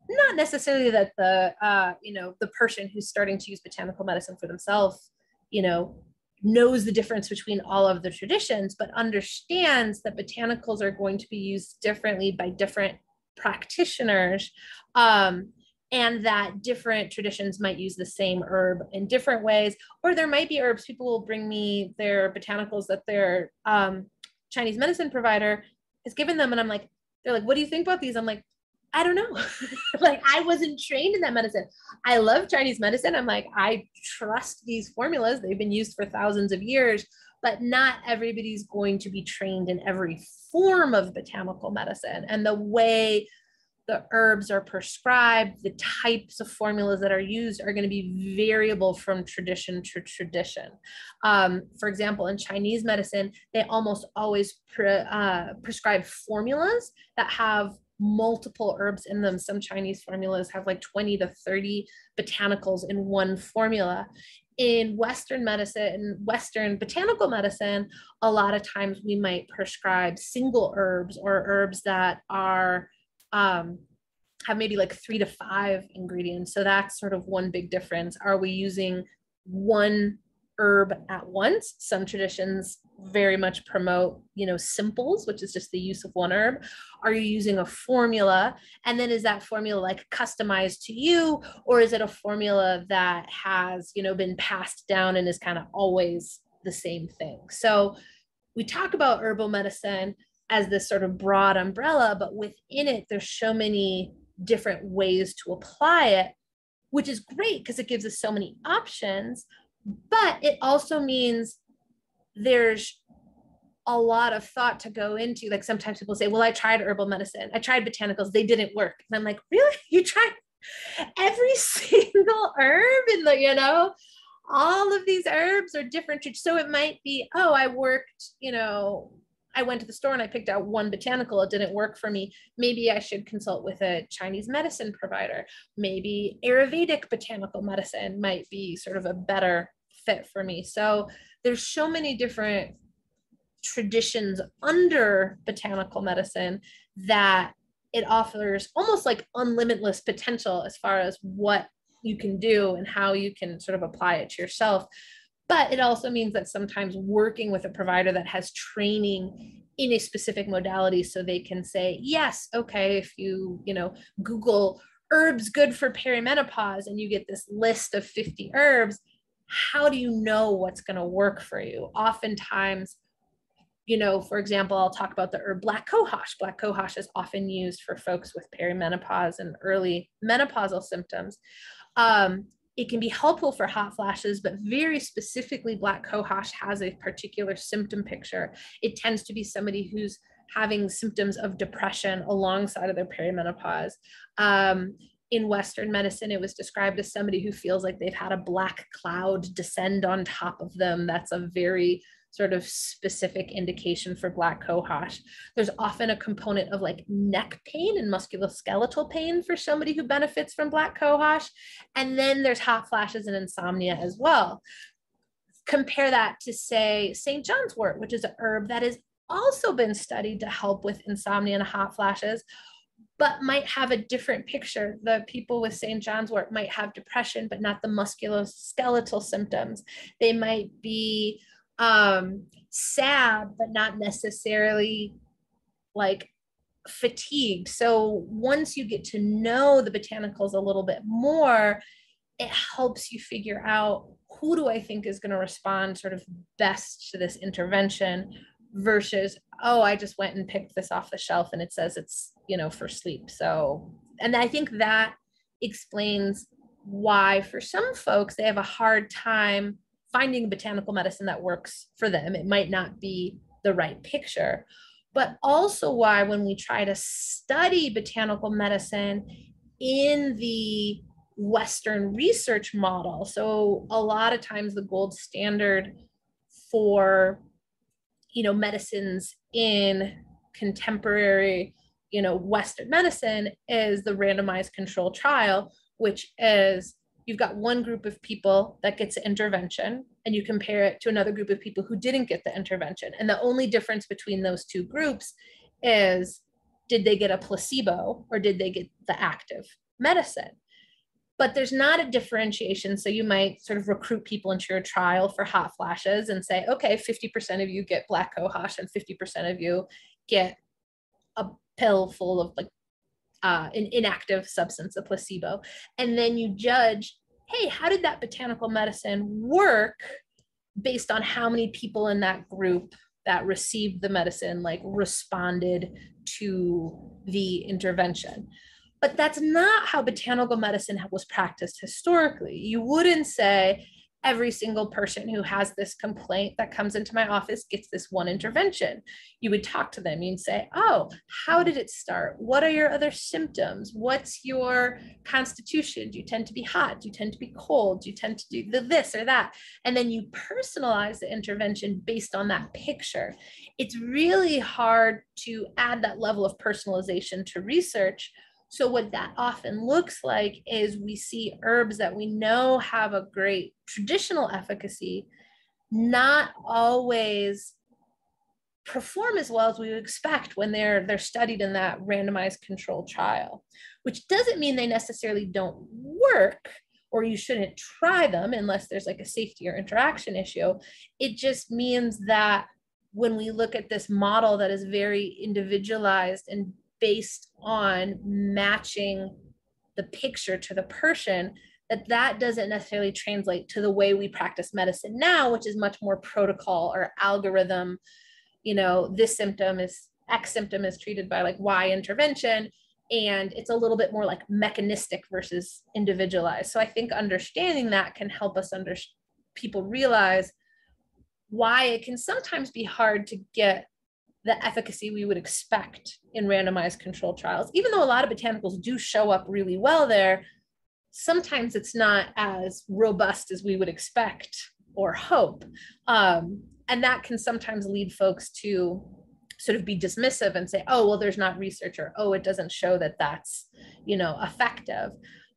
not necessarily that the uh, you know the person who's starting to use botanical medicine for themselves you know knows the difference between all of the traditions but understands that botanicals are going to be used differently by different practitioners um, and that different traditions might use the same herb in different ways. Or there might be herbs people will bring me their botanicals that their um, chinese medicine provider has given them and i'm like they're like what do you think about these i'm like I don't know. like I wasn't trained in that medicine. I love Chinese medicine. I'm like, I trust these formulas. They've been used for thousands of years, but not everybody's going to be trained in every form of botanical medicine. And the way the herbs are prescribed, the types of formulas that are used are going to be variable from tradition to tradition. Um, for example, in Chinese medicine, they almost always pre- uh, prescribe formulas that have multiple herbs in them. Some Chinese formulas have like 20 to 30 botanicals in one formula. In Western medicine, Western botanical medicine, a lot of times we might prescribe single herbs or herbs that are um, have maybe like three to five ingredients. So that's sort of one big difference. Are we using one herb at once? Some traditions very much promote, you know, simples, which is just the use of one herb? Are you using a formula? And then is that formula like customized to you? Or is it a formula that has, you know, been passed down and is kind of always the same thing? So we talk about herbal medicine as this sort of broad umbrella, but within it, there's so many different ways to apply it, which is great because it gives us so many options. But it also means there's a lot of thought to go into. Like sometimes people say, well, I tried herbal medicine, I tried botanicals, they didn't work. And I'm like, really? You tried every single herb in the, you know, all of these herbs are different. So it might be, oh, I worked, you know, I went to the store and I picked out one botanical. It didn't work for me. Maybe I should consult with a Chinese medicine provider. Maybe Ayurvedic botanical medicine might be sort of a better fit for me. So there's so many different traditions under botanical medicine that it offers almost like unlimitless potential as far as what you can do and how you can sort of apply it to yourself. But it also means that sometimes working with a provider that has training in a specific modality so they can say yes okay if you you know google herbs good for perimenopause and you get this list of 50 herbs how do you know what's going to work for you? Oftentimes you know for example i'll talk about the herb black cohosh. Black cohosh is often used for folks with perimenopause and early menopausal symptoms. Um, it can be helpful for hot flashes, but very specifically, black cohosh has a particular symptom picture. It tends to be somebody who's having symptoms of depression alongside of their perimenopause. Um, in Western medicine, it was described as somebody who feels like they've had a black cloud descend on top of them. That's a very sort of specific indication for black cohosh. There's often a component of like neck pain and musculoskeletal pain for somebody who benefits from black cohosh. And then there's hot flashes and insomnia as well. Compare that to, say, St. John's wort, which is a herb that has also been studied to help with insomnia and hot flashes, but might have a different picture. The people with St. John's wort might have depression, but not the musculoskeletal symptoms. They might be um, sad, but not necessarily like fatigued. So once you get to know the botanicals a little bit more, it helps you figure out who do I think is going to respond sort of best to this intervention versus, oh, I just went and picked this off the shelf and it says it's, you know, for sleep. So, and I think that explains why for some folks they have a hard time finding botanical medicine that works for them. It might not be the right picture, but also why when we try to study botanical medicine in the Western research model, so a lot of times the gold standard for you know medicines in contemporary you know western medicine is the randomized control trial which is you've got one group of people that gets intervention and you compare it to another group of people who didn't get the intervention. And the only difference between those two groups is did they get a placebo or did they get the active medicine? But there's not a differentiation. So you might sort of recruit people into your trial for hot flashes and say, okay, 50% of you get black cohosh and 50% of you get a pill full of like uh, an inactive substance, a placebo. And then you judge, hey, how did that botanical medicine work based on how many people in that group that received the medicine like responded to the intervention but that's not how botanical medicine was practiced historically you wouldn't say every single person who has this complaint that comes into my office gets this one intervention. You would talk to them, you'd say, Oh, how did it start? What are your other symptoms? What's your constitution? Do you tend to be hot? Do you tend to be cold? Do you tend to do the this or that? And then you personalize the intervention based on that picture. It's really hard to add that level of personalization to research so, what that often looks like is we see herbs that we know have a great traditional efficacy, not always perform as well as we would expect when they're they're studied in that randomized controlled trial which doesn't mean they necessarily don't work or you shouldn't try them unless there's like a safety or interaction issue. It just means that when we look at this model that is very individualized and based on matching the picture to the person that that doesn't necessarily translate to the way we practice medicine now which is much more protocol or algorithm. You know this symptom is x symptom is treated by like y intervention and it's a little bit more like mechanistic versus individualized. So i think understanding that can help us under people realize why it can sometimes be hard to get the efficacy we would expect in randomized controlled trials. Even though a lot of botanicals do show up really well there, sometimes it's not as robust as we would expect or hope. Um, and that can sometimes lead folks to sort of be dismissive and say, oh, well, there's not research or, oh, it doesn't show that that's, you know, effective.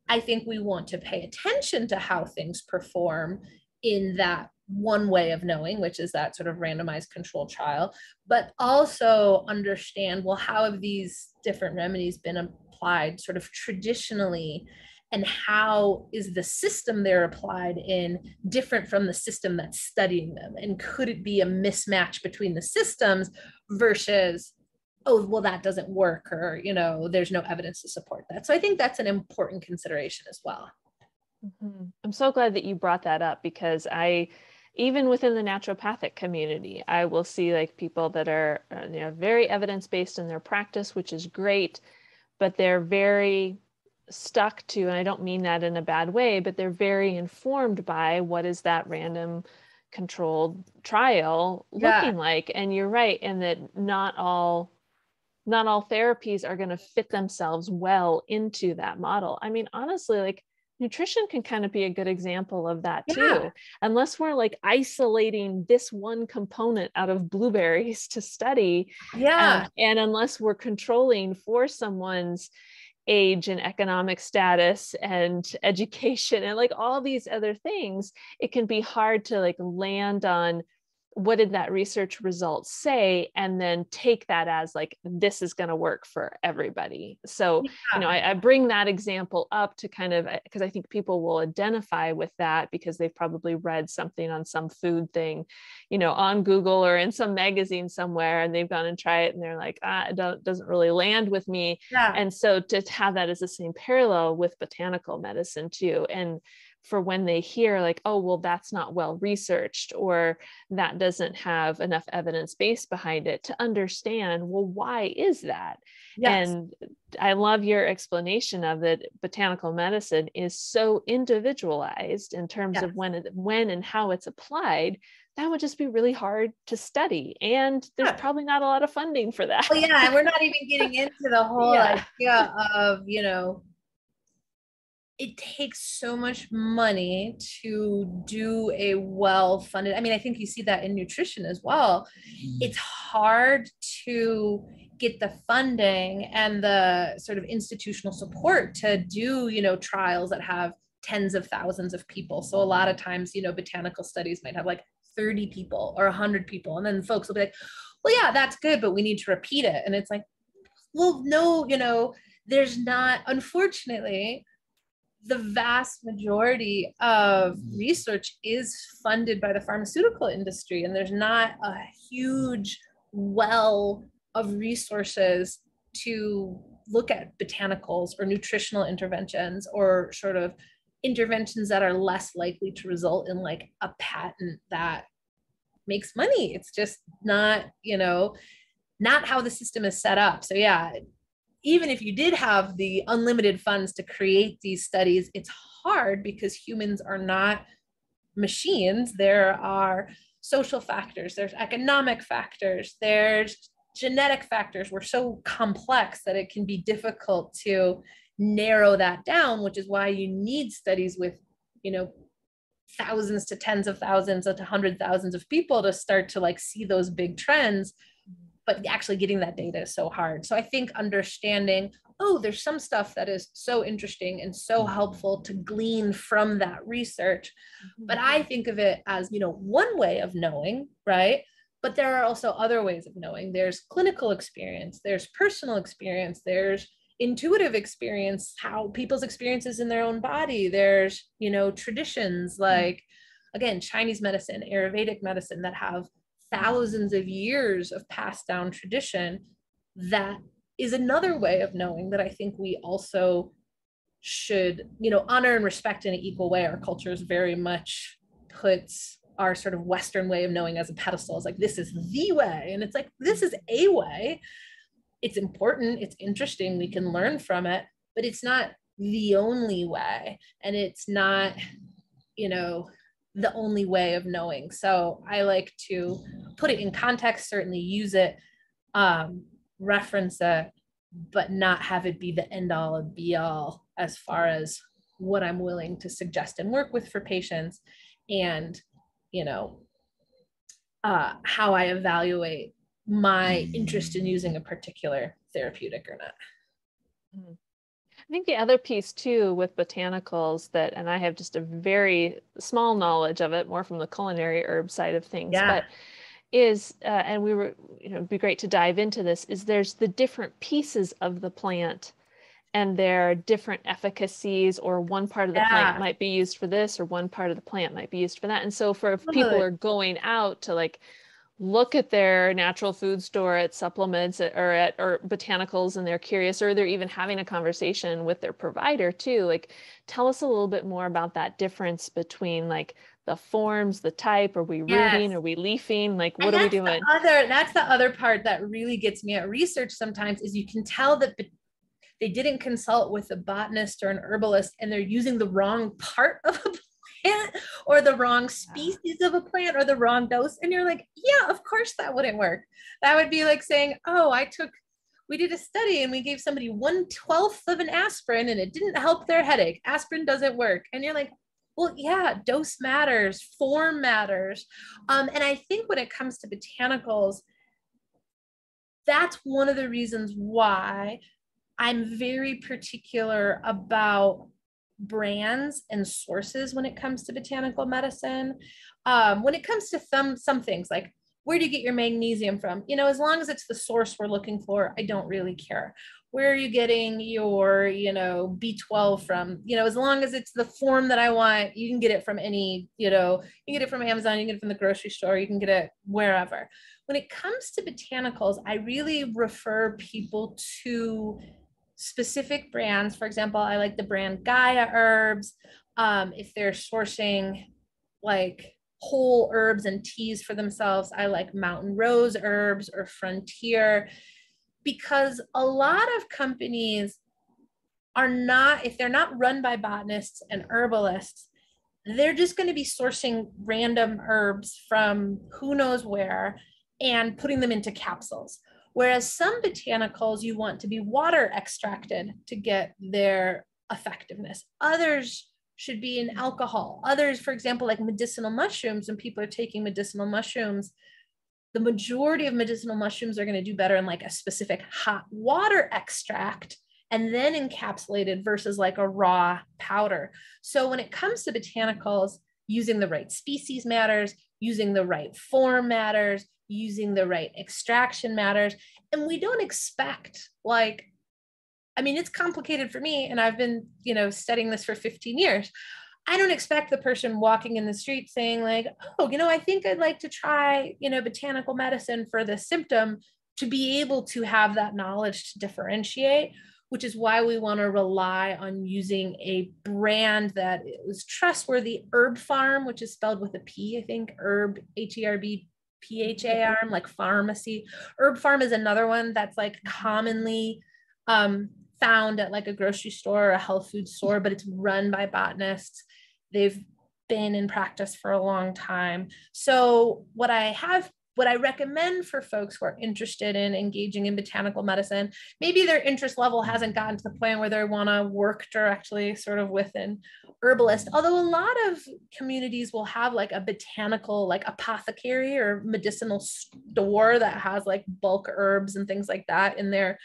I think we want to pay attention to how things perform in that one way of knowing, which is that sort of randomized control trial, but also understand well, how have these different remedies been applied sort of traditionally? And how is the system they're applied in different from the system that's studying them? And could it be a mismatch between the systems versus oh well that doesn't work or you know there's no evidence to support that so i think that's an important consideration as well mm-hmm. i'm so glad that you brought that up because i even within the naturopathic community i will see like people that are uh, you know very evidence based in their practice which is great but they're very stuck to and i don't mean that in a bad way but they're very informed by what is that random controlled trial yeah. looking like and you're right and that not all not all therapies are going to fit themselves well into that model. I mean, honestly, like nutrition can kind of be a good example of that too. Yeah. Unless we're like isolating this one component out of blueberries to study. Yeah. Um, and unless we're controlling for someone's age and economic status and education and like all these other things, it can be hard to like land on what did that research result say and then take that as like this is going to work for everybody so yeah. you know I, I, bring that example up to kind of because i think people will identify with that because they've probably read something on some food thing you know on google or in some magazine somewhere and they've gone and tried it and they're like ah it doesn't really land with me yeah. and so to have that as the same parallel with botanical medicine too and for when they hear like oh well that's not well researched or that doesn't have enough evidence base behind it to understand well why is that yes. and i love your explanation of that botanical medicine is so individualized in terms yes. of when it, when and how it's applied that would just be really hard to study and there's yeah. probably not a lot of funding for that well yeah and we're not even getting into the whole yeah. idea of you know it takes so much money to do a well funded i mean i think you see that in nutrition as well. Mm-hmm. it's hard to get the funding and the sort of institutional support to do you know trials that have tens of thousands of people. So a lot of times you know botanical studies might have like 30 people or 100 people and then folks will be like well yeah that's good but we need to repeat it. And it's like well no you know there's not. Unfortunately the vast majority of research is funded by the pharmaceutical industry and there's not a huge well of resources to look at botanicals or nutritional interventions or sort of interventions that are less likely to result in like a patent that makes money. It's just not you know not how the system is set up. So yeah even if you did have the unlimited funds to create these studies, it's hard because humans are not machines. There are social factors, there's economic factors, there's genetic factors. We're so complex that it can be difficult to narrow that down, which is why you need studies with, you know, thousands to tens of thousands to hundred thousands of people to start to like see those big trends but actually getting that data is so hard. So I think understanding, oh, there's some stuff that is so interesting and so mm-hmm. helpful to glean from that research. But I mm-hmm. think of it as, you know, one way of knowing, right? But there are also other ways of knowing. There's clinical experience, there's personal experience, there's intuitive experience, how people's experiences in their own body. There's, you know, traditions mm-hmm. like, again, Chinese medicine, Ayurvedic medicine that have thousands of years of passed down tradition that is another way of knowing that i think we also should you know honor and respect in an equal way. Our culture is very much puts our sort of western way of knowing as a pedestal is like this is the way. And it's like this is a way. It's important. It's interesting. We can learn from it but it's not the only way. And it's not you know the only way of knowing. So I like to put it in context, certainly use it, um, reference it, but not have it be the end all and be all as far as what I'm willing to suggest and work with for patients and, you know, uh, how I evaluate my interest in using a particular therapeutic or not. I think the other piece too with botanicals that, and I have just a very small knowledge of it, more from the culinary herb side of things, yeah. but is, uh, and we were, you know, it'd be great to dive into this, is there's the different pieces of the plant and there are different efficacies or one part of the yeah. plant might be used for this or one part of the plant might be used for that. And so for if people are going out to like look at their natural food store at supplements eh, or at or botanicals and they're curious or they're even having a conversation with their provider too like tell us a little bit more about that difference between like the forms the type are we rooting yes. are we leafing like what are we doing other that's the other part that really gets me at research sometimes is you can tell that they didn't consult with a botanist or an herbalist and they're using the wrong part of a plant or the wrong species of a plant or the wrong dose. And you're like, yeah, of course that wouldn't work. That would be like saying, oh, I took, we did a study and we gave somebody one twelfth of an aspirin and it didn't help their headache. Aspirin doesn't work. And you're like, well, yeah, dose matters, form matters. Um, and I think when it comes to botanicals, that's one of the reasons why I'm very particular about brands and sources when it comes to botanical medicine. Um, when it comes to some some things like where do you get your magnesium from? You know, as long as it's the source we're looking for, I don't really care. Where are you getting your, you know, B12 from? You know, as long as it's the form that I want, you can get it from any, you know, you can get it from Amazon, you can get it from the grocery store, you can get it wherever. When it comes to botanicals, I really refer people to specific brands. For example, I like the brand Gaia Herbs. Um, if they're sourcing like whole herbs and teas for themselves, I like Mountain Rose Herbs or Frontier because a lot of companies are not, if they're not run by botanists and herbalists, they're just going to be sourcing random herbs from who knows where and putting them into capsules. Whereas some botanicals you want to be water extracted to get their effectiveness. Others should be in alcohol. Others, for example, like medicinal mushrooms, when people are taking medicinal mushrooms, the majority of medicinal mushrooms are going to do better in like a specific hot water extract and then encapsulated versus like a raw powder. So when it comes to botanicals, using the right species matters, using the right form matters, using the right extraction matters. And we don't expect like, I mean, it's complicated for me, and I've been, you know, studying this for 15 years. I don't expect the person walking in the street saying, like, oh, you know, I think I'd like to try, you know, botanical medicine for this symptom to be able to have that knowledge to differentiate, which is why we want to rely on using a brand that is trustworthy. Herb Pharm, which is spelled with a P, I think, Herb, H E R B PHA like pharmacy. Herb Pharm is another one that's like commonly um, found at like a grocery store or a health food store, but it's run by botanists. They've been in practice for a long time. So, what I have what I recommend for folks who are interested in engaging in botanical medicine, maybe their interest level hasn't gotten to the point where they want to work directly sort of with an herbalist, although a lot of communities will have like a botanical, like apothecary or medicinal store that has like bulk herbs and things like that in their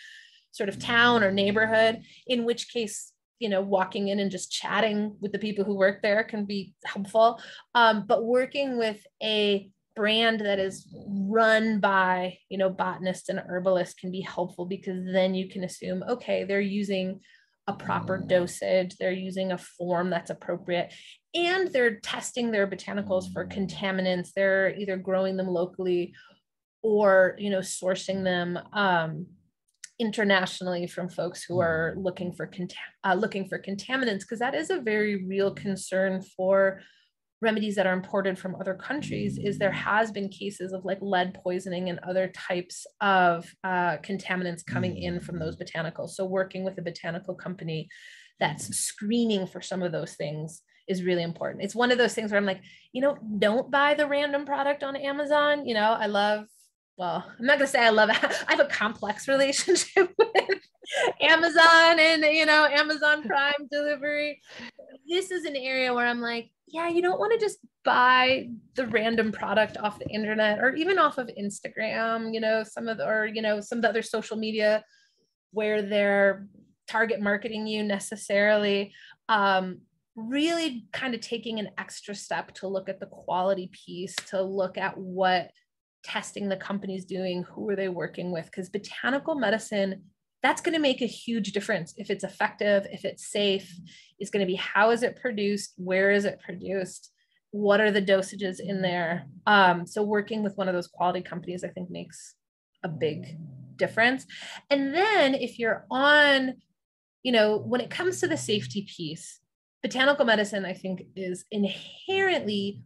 sort of town or neighborhood, in which case you know walking in and just chatting with the people who work there can be helpful. Um, but working with a brand that is run by you know botanists and herbalists can be helpful because then you can assume okay they're using a proper dosage they're using a form that's appropriate and they're testing their botanicals for contaminants. They're either growing them locally or you know sourcing them um, internationally from folks who are looking for contam- uh, looking for contaminants because that is a very real concern for remedies that are imported from other countries is there has been cases of like lead poisoning and other types of uh, contaminants coming in from those botanicals. So working with a botanical company that's screening for some of those things is really important. It's one of those things where i'm like you know don't buy the random product on amazon you know i love well i'm not going to say i love it i have a complex relationship with amazon and you know amazon prime delivery this is an area where i'm like yeah, you don't want to just buy the random product off the internet or even off of Instagram, you know, some of the, or, you know, some of the other social media where they're target marketing you necessarily. Um, really kind of taking an extra step to look at the quality piece, to look at what testing the company's doing, who are they working with? Because botanical medicine that's going to make a huge difference. If it's effective if it's safe it's going to be how is it produced? Where is it produced? What are the dosages in there? Um, so working with one of those quality companies i think makes a big difference. And then if you're on you know when it comes to the safety piece botanical medicine i think is inherently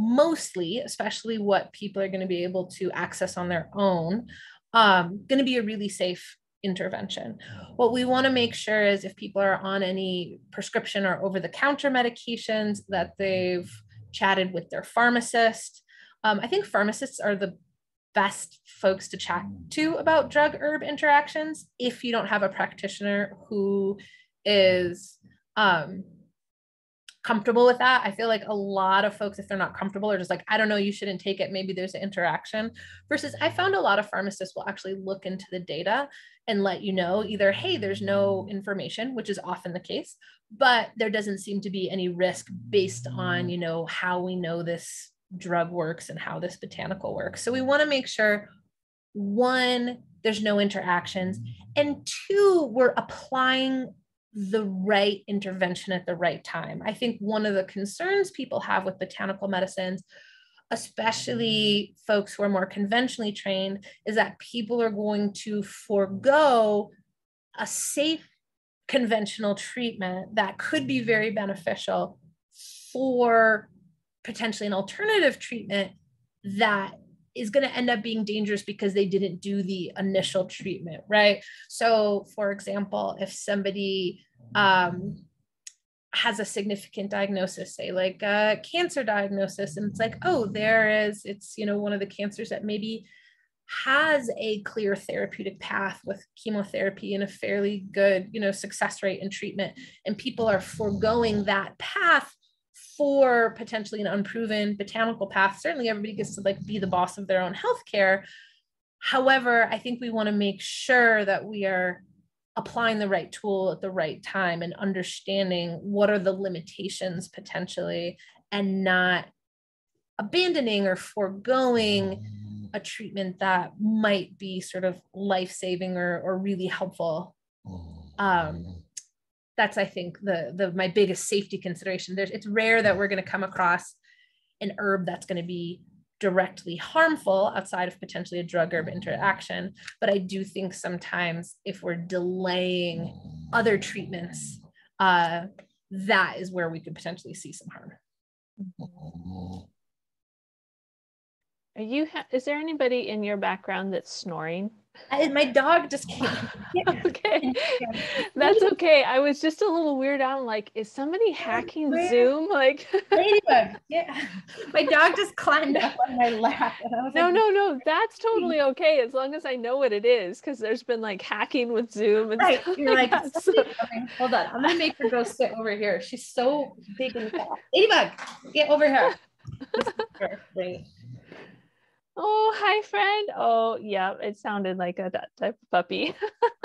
mostly especially what people are going to be able to access on their own um, going to be a really safe intervention. What we want to make sure is if people are on any prescription or over the counter medications, that they've chatted with their pharmacist. Um, I think pharmacists are the best folks to chat to about drug herb interactions if you don't have a practitioner who is um, comfortable with that. I feel like a lot of folks, if they're not comfortable, are just like, I don't know, you shouldn't take it. Maybe there's an interaction. Versus, I found a lot of pharmacists will actually look into the data and let you know either, hey, there's no information, which is often the case, but there doesn't seem to be any risk based on, you know, how we know this drug works and how this botanical works. So we want to make sure one, there's no interactions, and two, we're applying the right intervention at the right time. I think one of the concerns people have with botanical medicines, especially folks who are more conventionally trained, is that people are going to forego a safe conventional treatment that could be very beneficial for potentially an alternative treatment that is going to end up being dangerous because they didn't do the initial treatment, right? So, for example, if somebody um, has a significant diagnosis, say like a cancer diagnosis, and it's like, oh, there is, it's, you know, one of the cancers that maybe has a clear therapeutic path with chemotherapy and a fairly good, you know, success rate in treatment, and people are foregoing that path for potentially an unproven botanical path. Certainly, everybody gets to like be the boss of their own healthcare. However, I think we want to make sure that we are applying the right tool at the right time and understanding what are the limitations potentially and not abandoning or foregoing a treatment that might be sort of life-saving or, or really helpful um, that's i think the the my biggest safety consideration. There's it's rare that we're going to come across an herb that's going to be directly harmful outside of potentially a drug herb interaction. But i do think sometimes if we're delaying other treatments uh, that is where we could potentially see some harm. Are you ha- is there anybody in your background that's snoring I, my dog just came. Okay, that's okay. I was just a little weird out. Like, is somebody hacking Where? Zoom? Like, ladybug. Yeah, my dog just climbed up on my lap. no, like, no, no. That's totally okay as long as I know what it is. Because there's been like hacking with Zoom and right. You're like, like so, hold on. I'm gonna make her go sit over here. She's so big and fat. Ladybug, get over here. Oh, hi, friend. Oh, yeah, it sounded like a that type of puppy.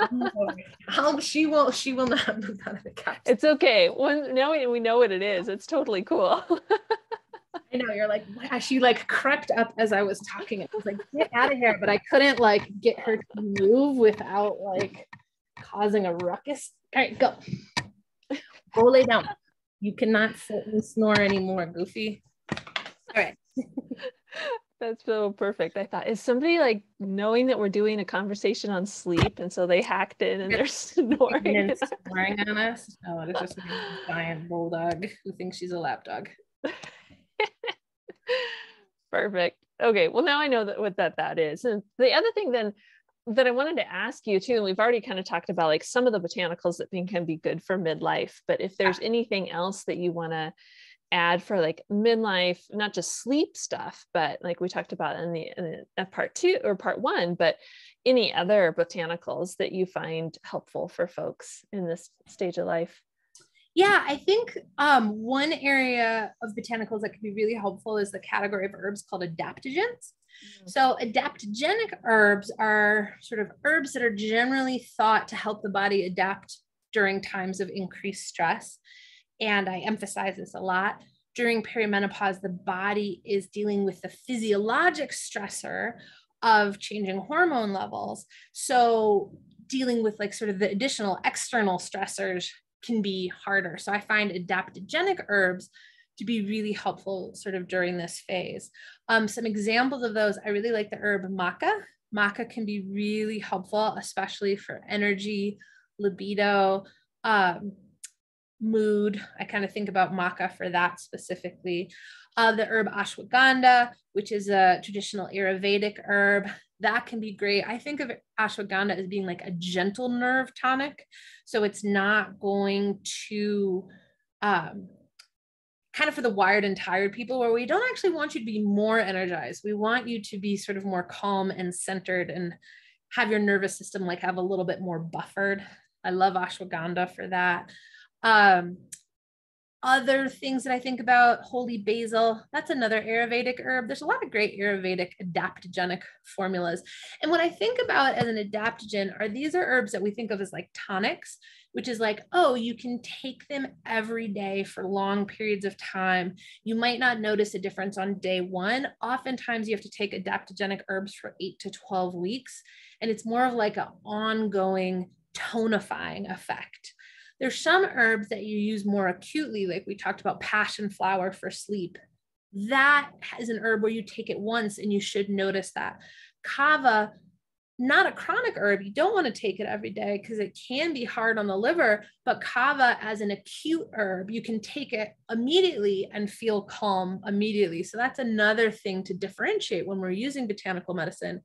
um, she will. She will not move out of the couch. It's okay. When now we, we know what it is. It's totally cool. I know you're like she like crept up as I was talking. I was like, get out of here, but I couldn't like get her to move without like causing a ruckus. All right, go. Go lay down. You cannot sit and snore anymore, Goofy. All right. That's so perfect. I thought, is somebody like knowing that we're doing a conversation on sleep and so they hacked in and they're snoring? and snoring on us? Oh, it's just a giant bulldog who thinks she's a lapdog. perfect. Okay, well now I know that what that that is. And the other thing then that I wanted to ask you too, and we've already kind of talked about like some of the botanicals that think can be good for midlife, but if there's anything else that you want to add for like midlife, not just sleep stuff, but like we talked about in the, in the part two or part one, but any other botanicals that you find helpful for folks in this stage of life? Yeah, I think um, one area of botanicals that can be really helpful is the category of herbs called adaptogens. Mm-hmm. So, adaptogenic herbs are sort of herbs that are generally thought to help the body adapt during times of increased stress and I emphasize this a lot, during perimenopause, the body is dealing with the physiologic stressor of changing hormone levels. So, dealing with like sort of the additional external stressors can be harder. So, I find adaptogenic herbs to be really helpful sort of during this phase. Um, some examples of those, I really like the herb maca. Maca can be really helpful, especially for energy, libido, um, mood. I kind of think about maca for that specifically. Uh, the herb ashwagandha, which is a traditional Ayurvedic herb, that can be great. I think of ashwagandha as being like a gentle nerve tonic. So it's not going to um, kind of for the wired and tired people where we don't actually want you to be more energized. We want you to be sort of more calm and centered and have your nervous system like have a little bit more buffered. I love ashwagandha for that. Um, other things that I think about, holy basil, that's another Ayurvedic herb. There's a lot of great Ayurvedic adaptogenic formulas. And what I think about as an adaptogen are these are herbs that we think of as like tonics, which is like, oh, you can take them every day for long periods of time. You might not notice a difference on day one. Oftentimes, you have to take adaptogenic herbs for eight to 12 weeks. And it's more of like an ongoing tonifying effect. There's some herbs that you use more acutely, like we talked about passion flower for sleep. That is an herb where you take it once and you should notice that. Kava not a chronic herb. You don't want to take it every day because it can be hard on the liver. But kava, as an acute herb, you can take it immediately and feel calm immediately. So that's another thing to differentiate when we're using botanical medicine.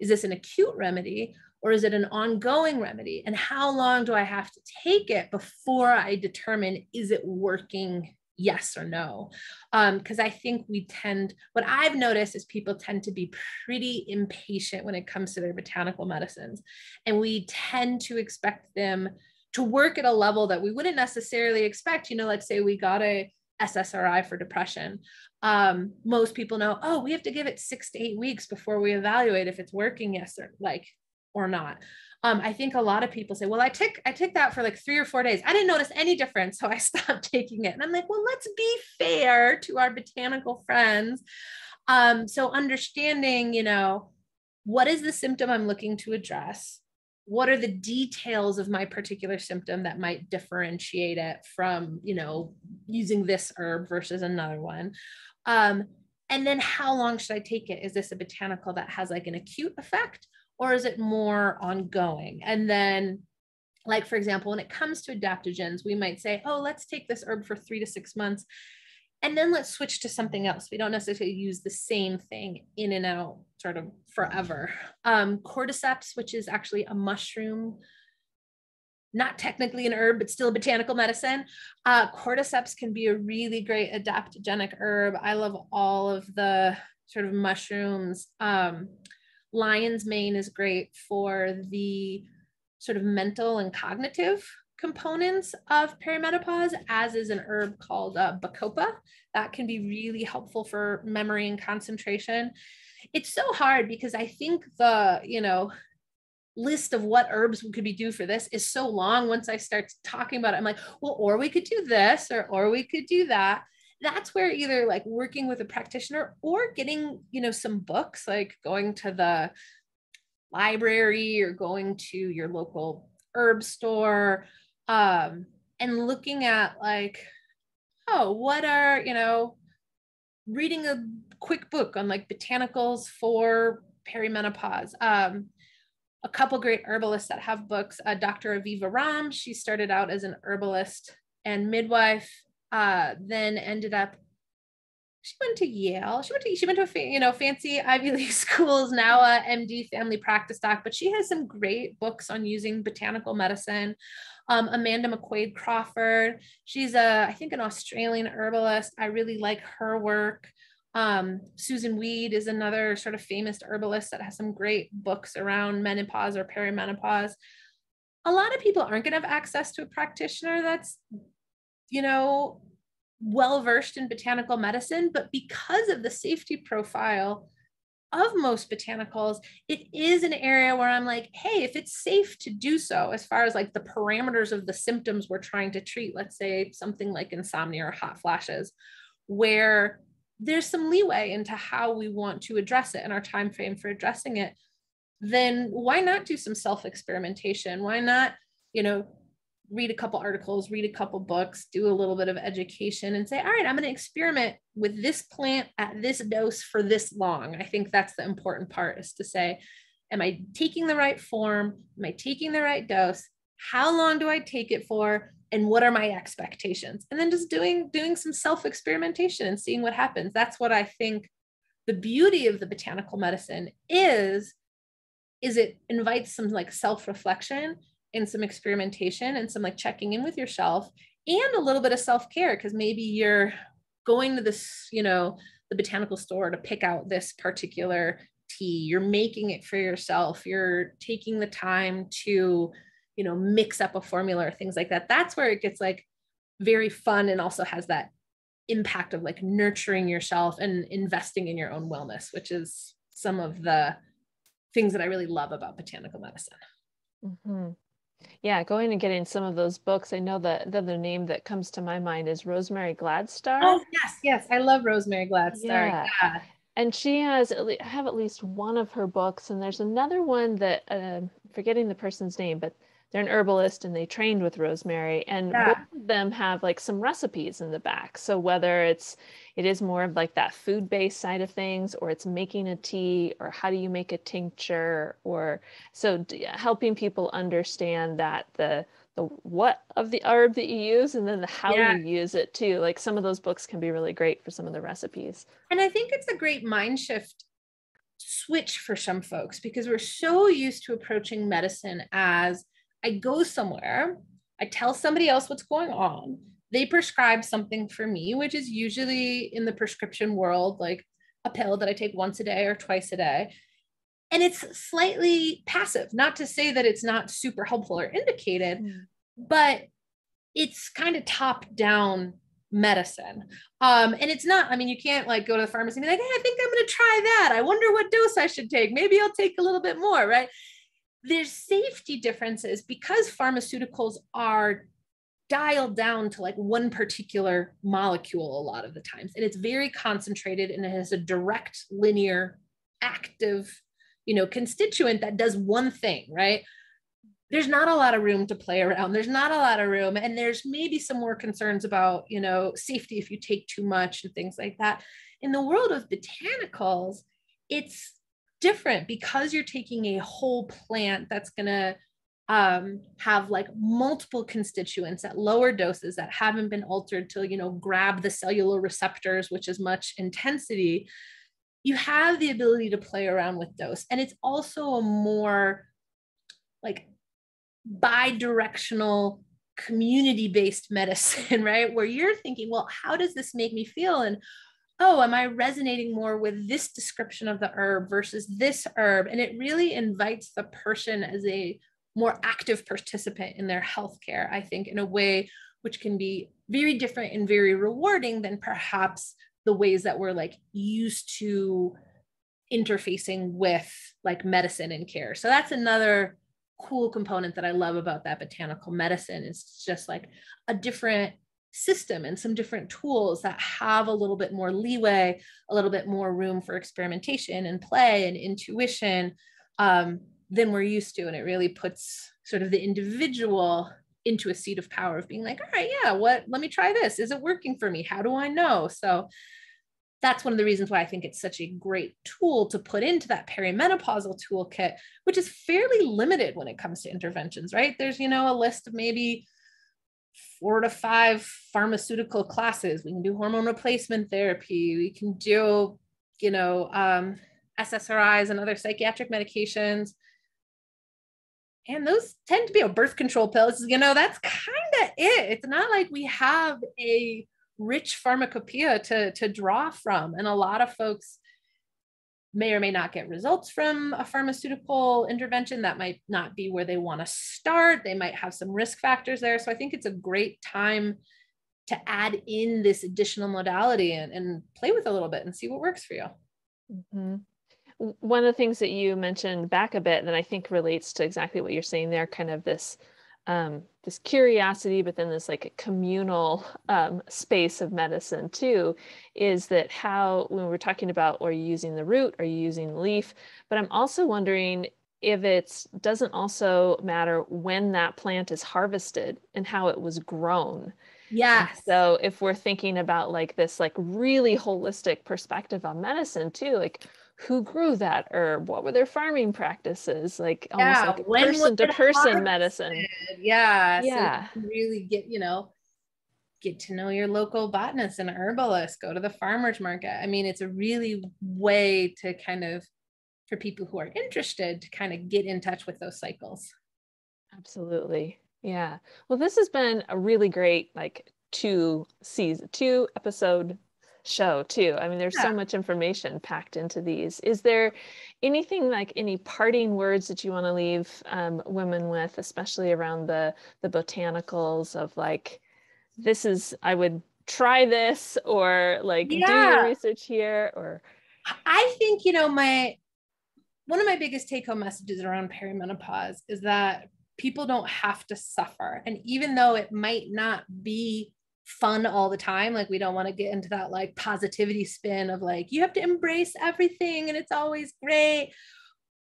Is this an acute remedy or is it an ongoing remedy? And how long do I have to take it before I determine is it working? Yes or no? Because um, i think we tend what i've noticed is people tend to be pretty impatient when it comes to their botanical medicines. And we tend to expect them to work at a level that we wouldn't necessarily expect. You know let's say we got a ssri for depression um, most people know oh we have to give it six to eight weeks before we evaluate if it's working yes or like or not um, I think a lot of people say, well, I took I took that for like three or four days. I didn't notice any difference, so I stopped taking it. And I'm like, well, let's be fair to our botanical friends. Um, so understanding, you know, what is the symptom I'm looking to address? What are the details of my particular symptom that might differentiate it from, you know, using this herb versus another one? Um, and then how long should I take it? Is this a botanical that has like an acute effect? Or is it more ongoing? And then, like, for example, when it comes to adaptogens, we might say, oh, let's take this herb for three to six months. And then let's switch to something else. We don't necessarily use the same thing in and out sort of forever. Um, cordyceps, which is actually a mushroom, not technically an herb, but still a botanical medicine. Uh, cordyceps can be a really great adaptogenic herb. I love all of the sort of mushrooms. Um, lion's mane is great for the sort of mental and cognitive components of perimenopause, as is an herb called uh, bacopa. That can be really helpful for memory and concentration. It's so hard because I think the, you know, list of what herbs could be do for this is so long once I start talking about it. I'm like, well, or we could do this or or we could do that that's where either like working with a practitioner or getting you know some books like going to the library or going to your local herb store um, and looking at like oh what are you know reading a quick book on like botanicals for perimenopause. Um, a couple great herbalists that have books uh, dr Aviva Romm she started out as an herbalist and midwife uh, then ended up she went to Yale. She went to she went to you know fancy Ivy League schools. Now a MD family practice doc, but she has some great books on using botanical medicine. Um, Amanda McQuade Crawford. She's a I think an Australian herbalist. I really like her work. Um, Susun Weed is another sort of famous herbalist that has some great books around menopause or perimenopause. A lot of people aren't going to have access to a practitioner that's you know, well versed in botanical medicine, but because of the safety profile of most botanicals, it is an area where I'm like, hey, if it's safe to do so, as far as like the parameters of the symptoms we're trying to treat, let's say something like insomnia or hot flashes, where there's some leeway into how we want to address it and our time frame for addressing it, then why not do some self experimentation? Why not, you know, read a couple articles, read a couple books, do a little bit of education, and say, all right, I'm going to experiment with this plant at this dose for this long. I think that's the important part is to say, am I taking the right form? Am I taking the right dose? How long do I take it for? And what are my expectations? And then just doing doing some self experimentation and seeing what happens. That's what I think the beauty of the botanical medicine is is it invites some like self reflection and some experimentation and some like checking in with yourself and a little bit of self-care because maybe you're going to this you know the botanical store to pick out this particular tea. You're making it for yourself. You're taking the time to you know mix up a formula or things like that. That's where it gets like very fun and also has that impact of like nurturing yourself and investing in your own wellness which is some of the things that i really love about botanical medicine. Mm-hmm. Yeah, going and getting some of those books. I know that the other name that comes to my mind is Rosemary Gladstar. Oh yes, yes, I love Rosemary Gladstar. Yeah. yeah. And she has, I have at least one of her books, and there's another one that uh, forgetting the person's name, but they're an herbalist and they trained with rosemary and yeah. both of them have like some recipes in the back so whether it's it is more of like that food based side of things or it's making a tea or how do you make a tincture or so helping people understand that the the what of the herb that you use and then the how yeah. you use it too like some of those books can be really great for some of the recipes and i think it's a great mind shift switch for some folks because we're so used to approaching medicine as I go somewhere, I tell somebody else what's going on. They prescribe something for me, which is usually in the prescription world, like a pill that I take once a day or twice a day. And it's slightly passive, not to say that it's not super helpful or indicated, mm. but it's kind of top down medicine. Um, and it's not, I mean, you can't like go to the pharmacy and be like, hey, I think I'm going to try that. I wonder what dose I should take. Maybe I'll take a little bit more, right? There's safety differences because pharmaceuticals are dialed down to like one particular molecule a lot of the times and it's very concentrated and it has a direct linear active you know constituent that does one thing right? There's not a lot of room to play around. There's not a lot of room and there's maybe some more concerns about you know safety if you take too much and things like that. In the world of botanicals it's different because you're taking a whole plant that's going to um, have like multiple constituents at lower doses that haven't been altered to, you know, grab the cellular receptors, which is much intensity. You have the ability to play around with dose. And it's also a more like bi-directional community-based medicine, right? Where you're thinking, well, how does this make me feel? And oh, am I resonating more with this description of the herb versus this herb? And it really invites the person as a more active participant in their healthcare, I think, in a way which can be very different and very rewarding than perhaps the ways that we're like used to interfacing with like medicine and care. So that's another cool component that I love about that botanical medicine is just like a different system and some different tools that have a little bit more leeway, a little bit more room for experimentation and play and intuition um, than we're used to. And it really puts sort of the individual into a seat of power of being like, all right, yeah, what, let me try this. Is it working for me? How do I know? So that's one of the reasons why I think it's such a great tool to put into that perimenopausal toolkit, which is fairly limited when it comes to interventions, right? There's, you know, a list of maybe four to five pharmaceutical classes. We can do hormone replacement therapy. We can do, you know, um, SSRIs and other psychiatric medications. And those tend to be a birth control pills. You know, that's kind of it. It's not like we have a rich pharmacopoeia to, to draw from. And a lot of folks may or may not get results from a pharmaceutical intervention. That might not be where they want to start. They might have some risk factors there. So I think it's a great time to add in this additional modality and, and play with a little bit and see what works for you. Mm-hmm. One of the things that you mentioned back a bit that I think relates to exactly what you're saying there, kind of this um, this curiosity, but then this like a communal um, space of medicine too, is that how when we're talking about are you using the root, are you using the leaf? But I'm also wondering if it doesn't also matter when that plant is harvested and how it was grown. Yeah. So if we're thinking about like this like really holistic perspective on medicine too, like who grew that herb? What were their farming practices? Like yeah. almost like person to person medicine. Yeah. Yeah. So really get, you know, get to know your local botanist and herbalist, go to the farmer's market. I mean, it's a really way to kind of, for people who are interested, to kind of get in touch with those cycles. Absolutely. Yeah. Well, this has been a really great, like, two season, two episode show too. I mean, there's yeah. so much information packed into these. Is there anything like any parting words that you want to leave um, women with, especially around the the botanicals of like, this is I would try this or like yeah. do your research here or I think you know my one of my biggest take home messages around perimenopause is that people don't have to suffer and even though it might not be fun all the time like we don't want to get into that like positivity spin of like you have to embrace everything and it's always great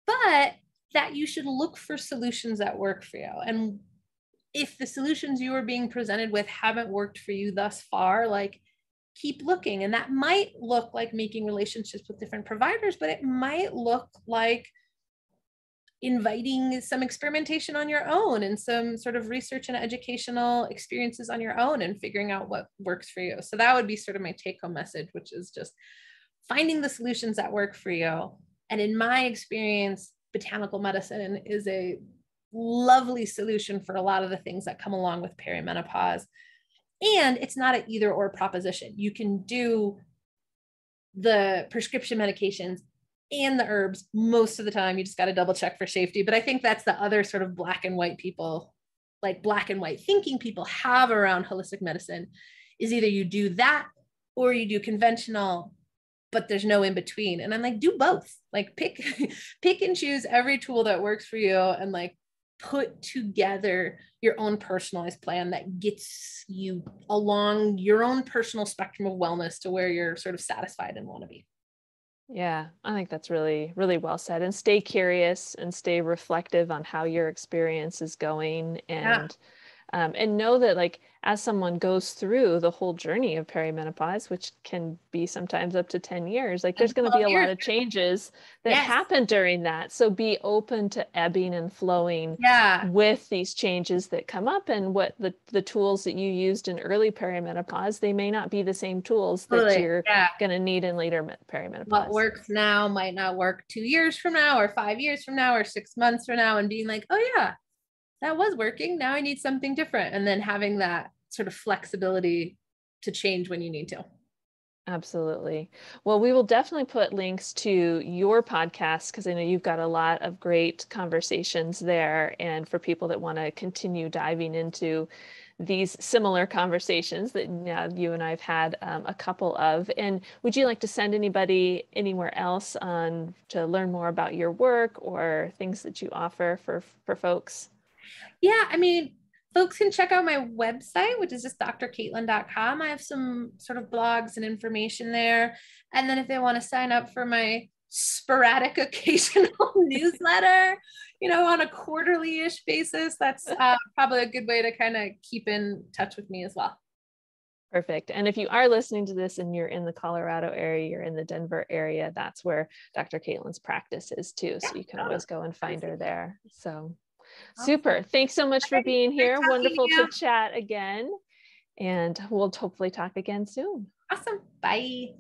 but that you should look for solutions that work for you and if the solutions you are being presented with haven't worked for you thus far, like keep looking. And that might look like making relationships with different providers, but it might look like inviting some experimentation on your own and some sort of research and educational experiences on your own and figuring out what works for you. So that would be sort of my take home message, which is just finding the solutions that work for you. And in my experience, botanical medicine is a lovely solution for a lot of the things that come along with perimenopause. And it's not an either or proposition. You can do the prescription medications and the herbs most of the time. You just got to double check for safety. But I think that's the other sort of black and white people, like black and white thinking people have around holistic medicine is either you do that or you do conventional but there's no in between and i'm like do both like pick pick and choose every tool that works for you and like put together your own personalized plan that gets you along your own personal spectrum of wellness to where you're sort of satisfied and want to be. Yeah, I think that's really, really well said. And stay curious and stay reflective on how your experience is going and yeah um, and know that like as someone goes through the whole journey of perimenopause which can be sometimes up to 10 years like there's going to be a years. lot of changes that yes. happen during that so be open to ebbing and flowing yeah. with these changes that come up and what the, the tools that you used in early perimenopause they may not be the same tools totally. that you're yeah. going to need in later perimenopause what works now might not work two years from now or five years from now or six months from now and being like oh yeah that was working. Now I need something different. And then having that sort of flexibility to change when you need to. Absolutely. Well, we will definitely put links to your podcast because I know you've got a lot of great conversations there. And for people that want to continue diving into these similar conversations that you and I've had um, a couple of. And would you like to send anybody anywhere else on to learn more about your work or things that you offer for for folks? Yeah, I mean, folks can check out my website, which is just drcaitlin.com. I have some sort of blogs and information there. And then if they want to sign up for my sporadic occasional newsletter, you know, on a quarterly ish basis, that's uh, probably a good way to kind of keep in touch with me as well. Perfect. And if you are listening to this and you're in the Colorado area, you're in the Denver area, that's where Dr. Caitlin's practice is too. So you can always go and find her there. So Super. Thanks so much for being here. Wonderful to, to chat again. And we'll hopefully talk again soon. Awesome. Bye.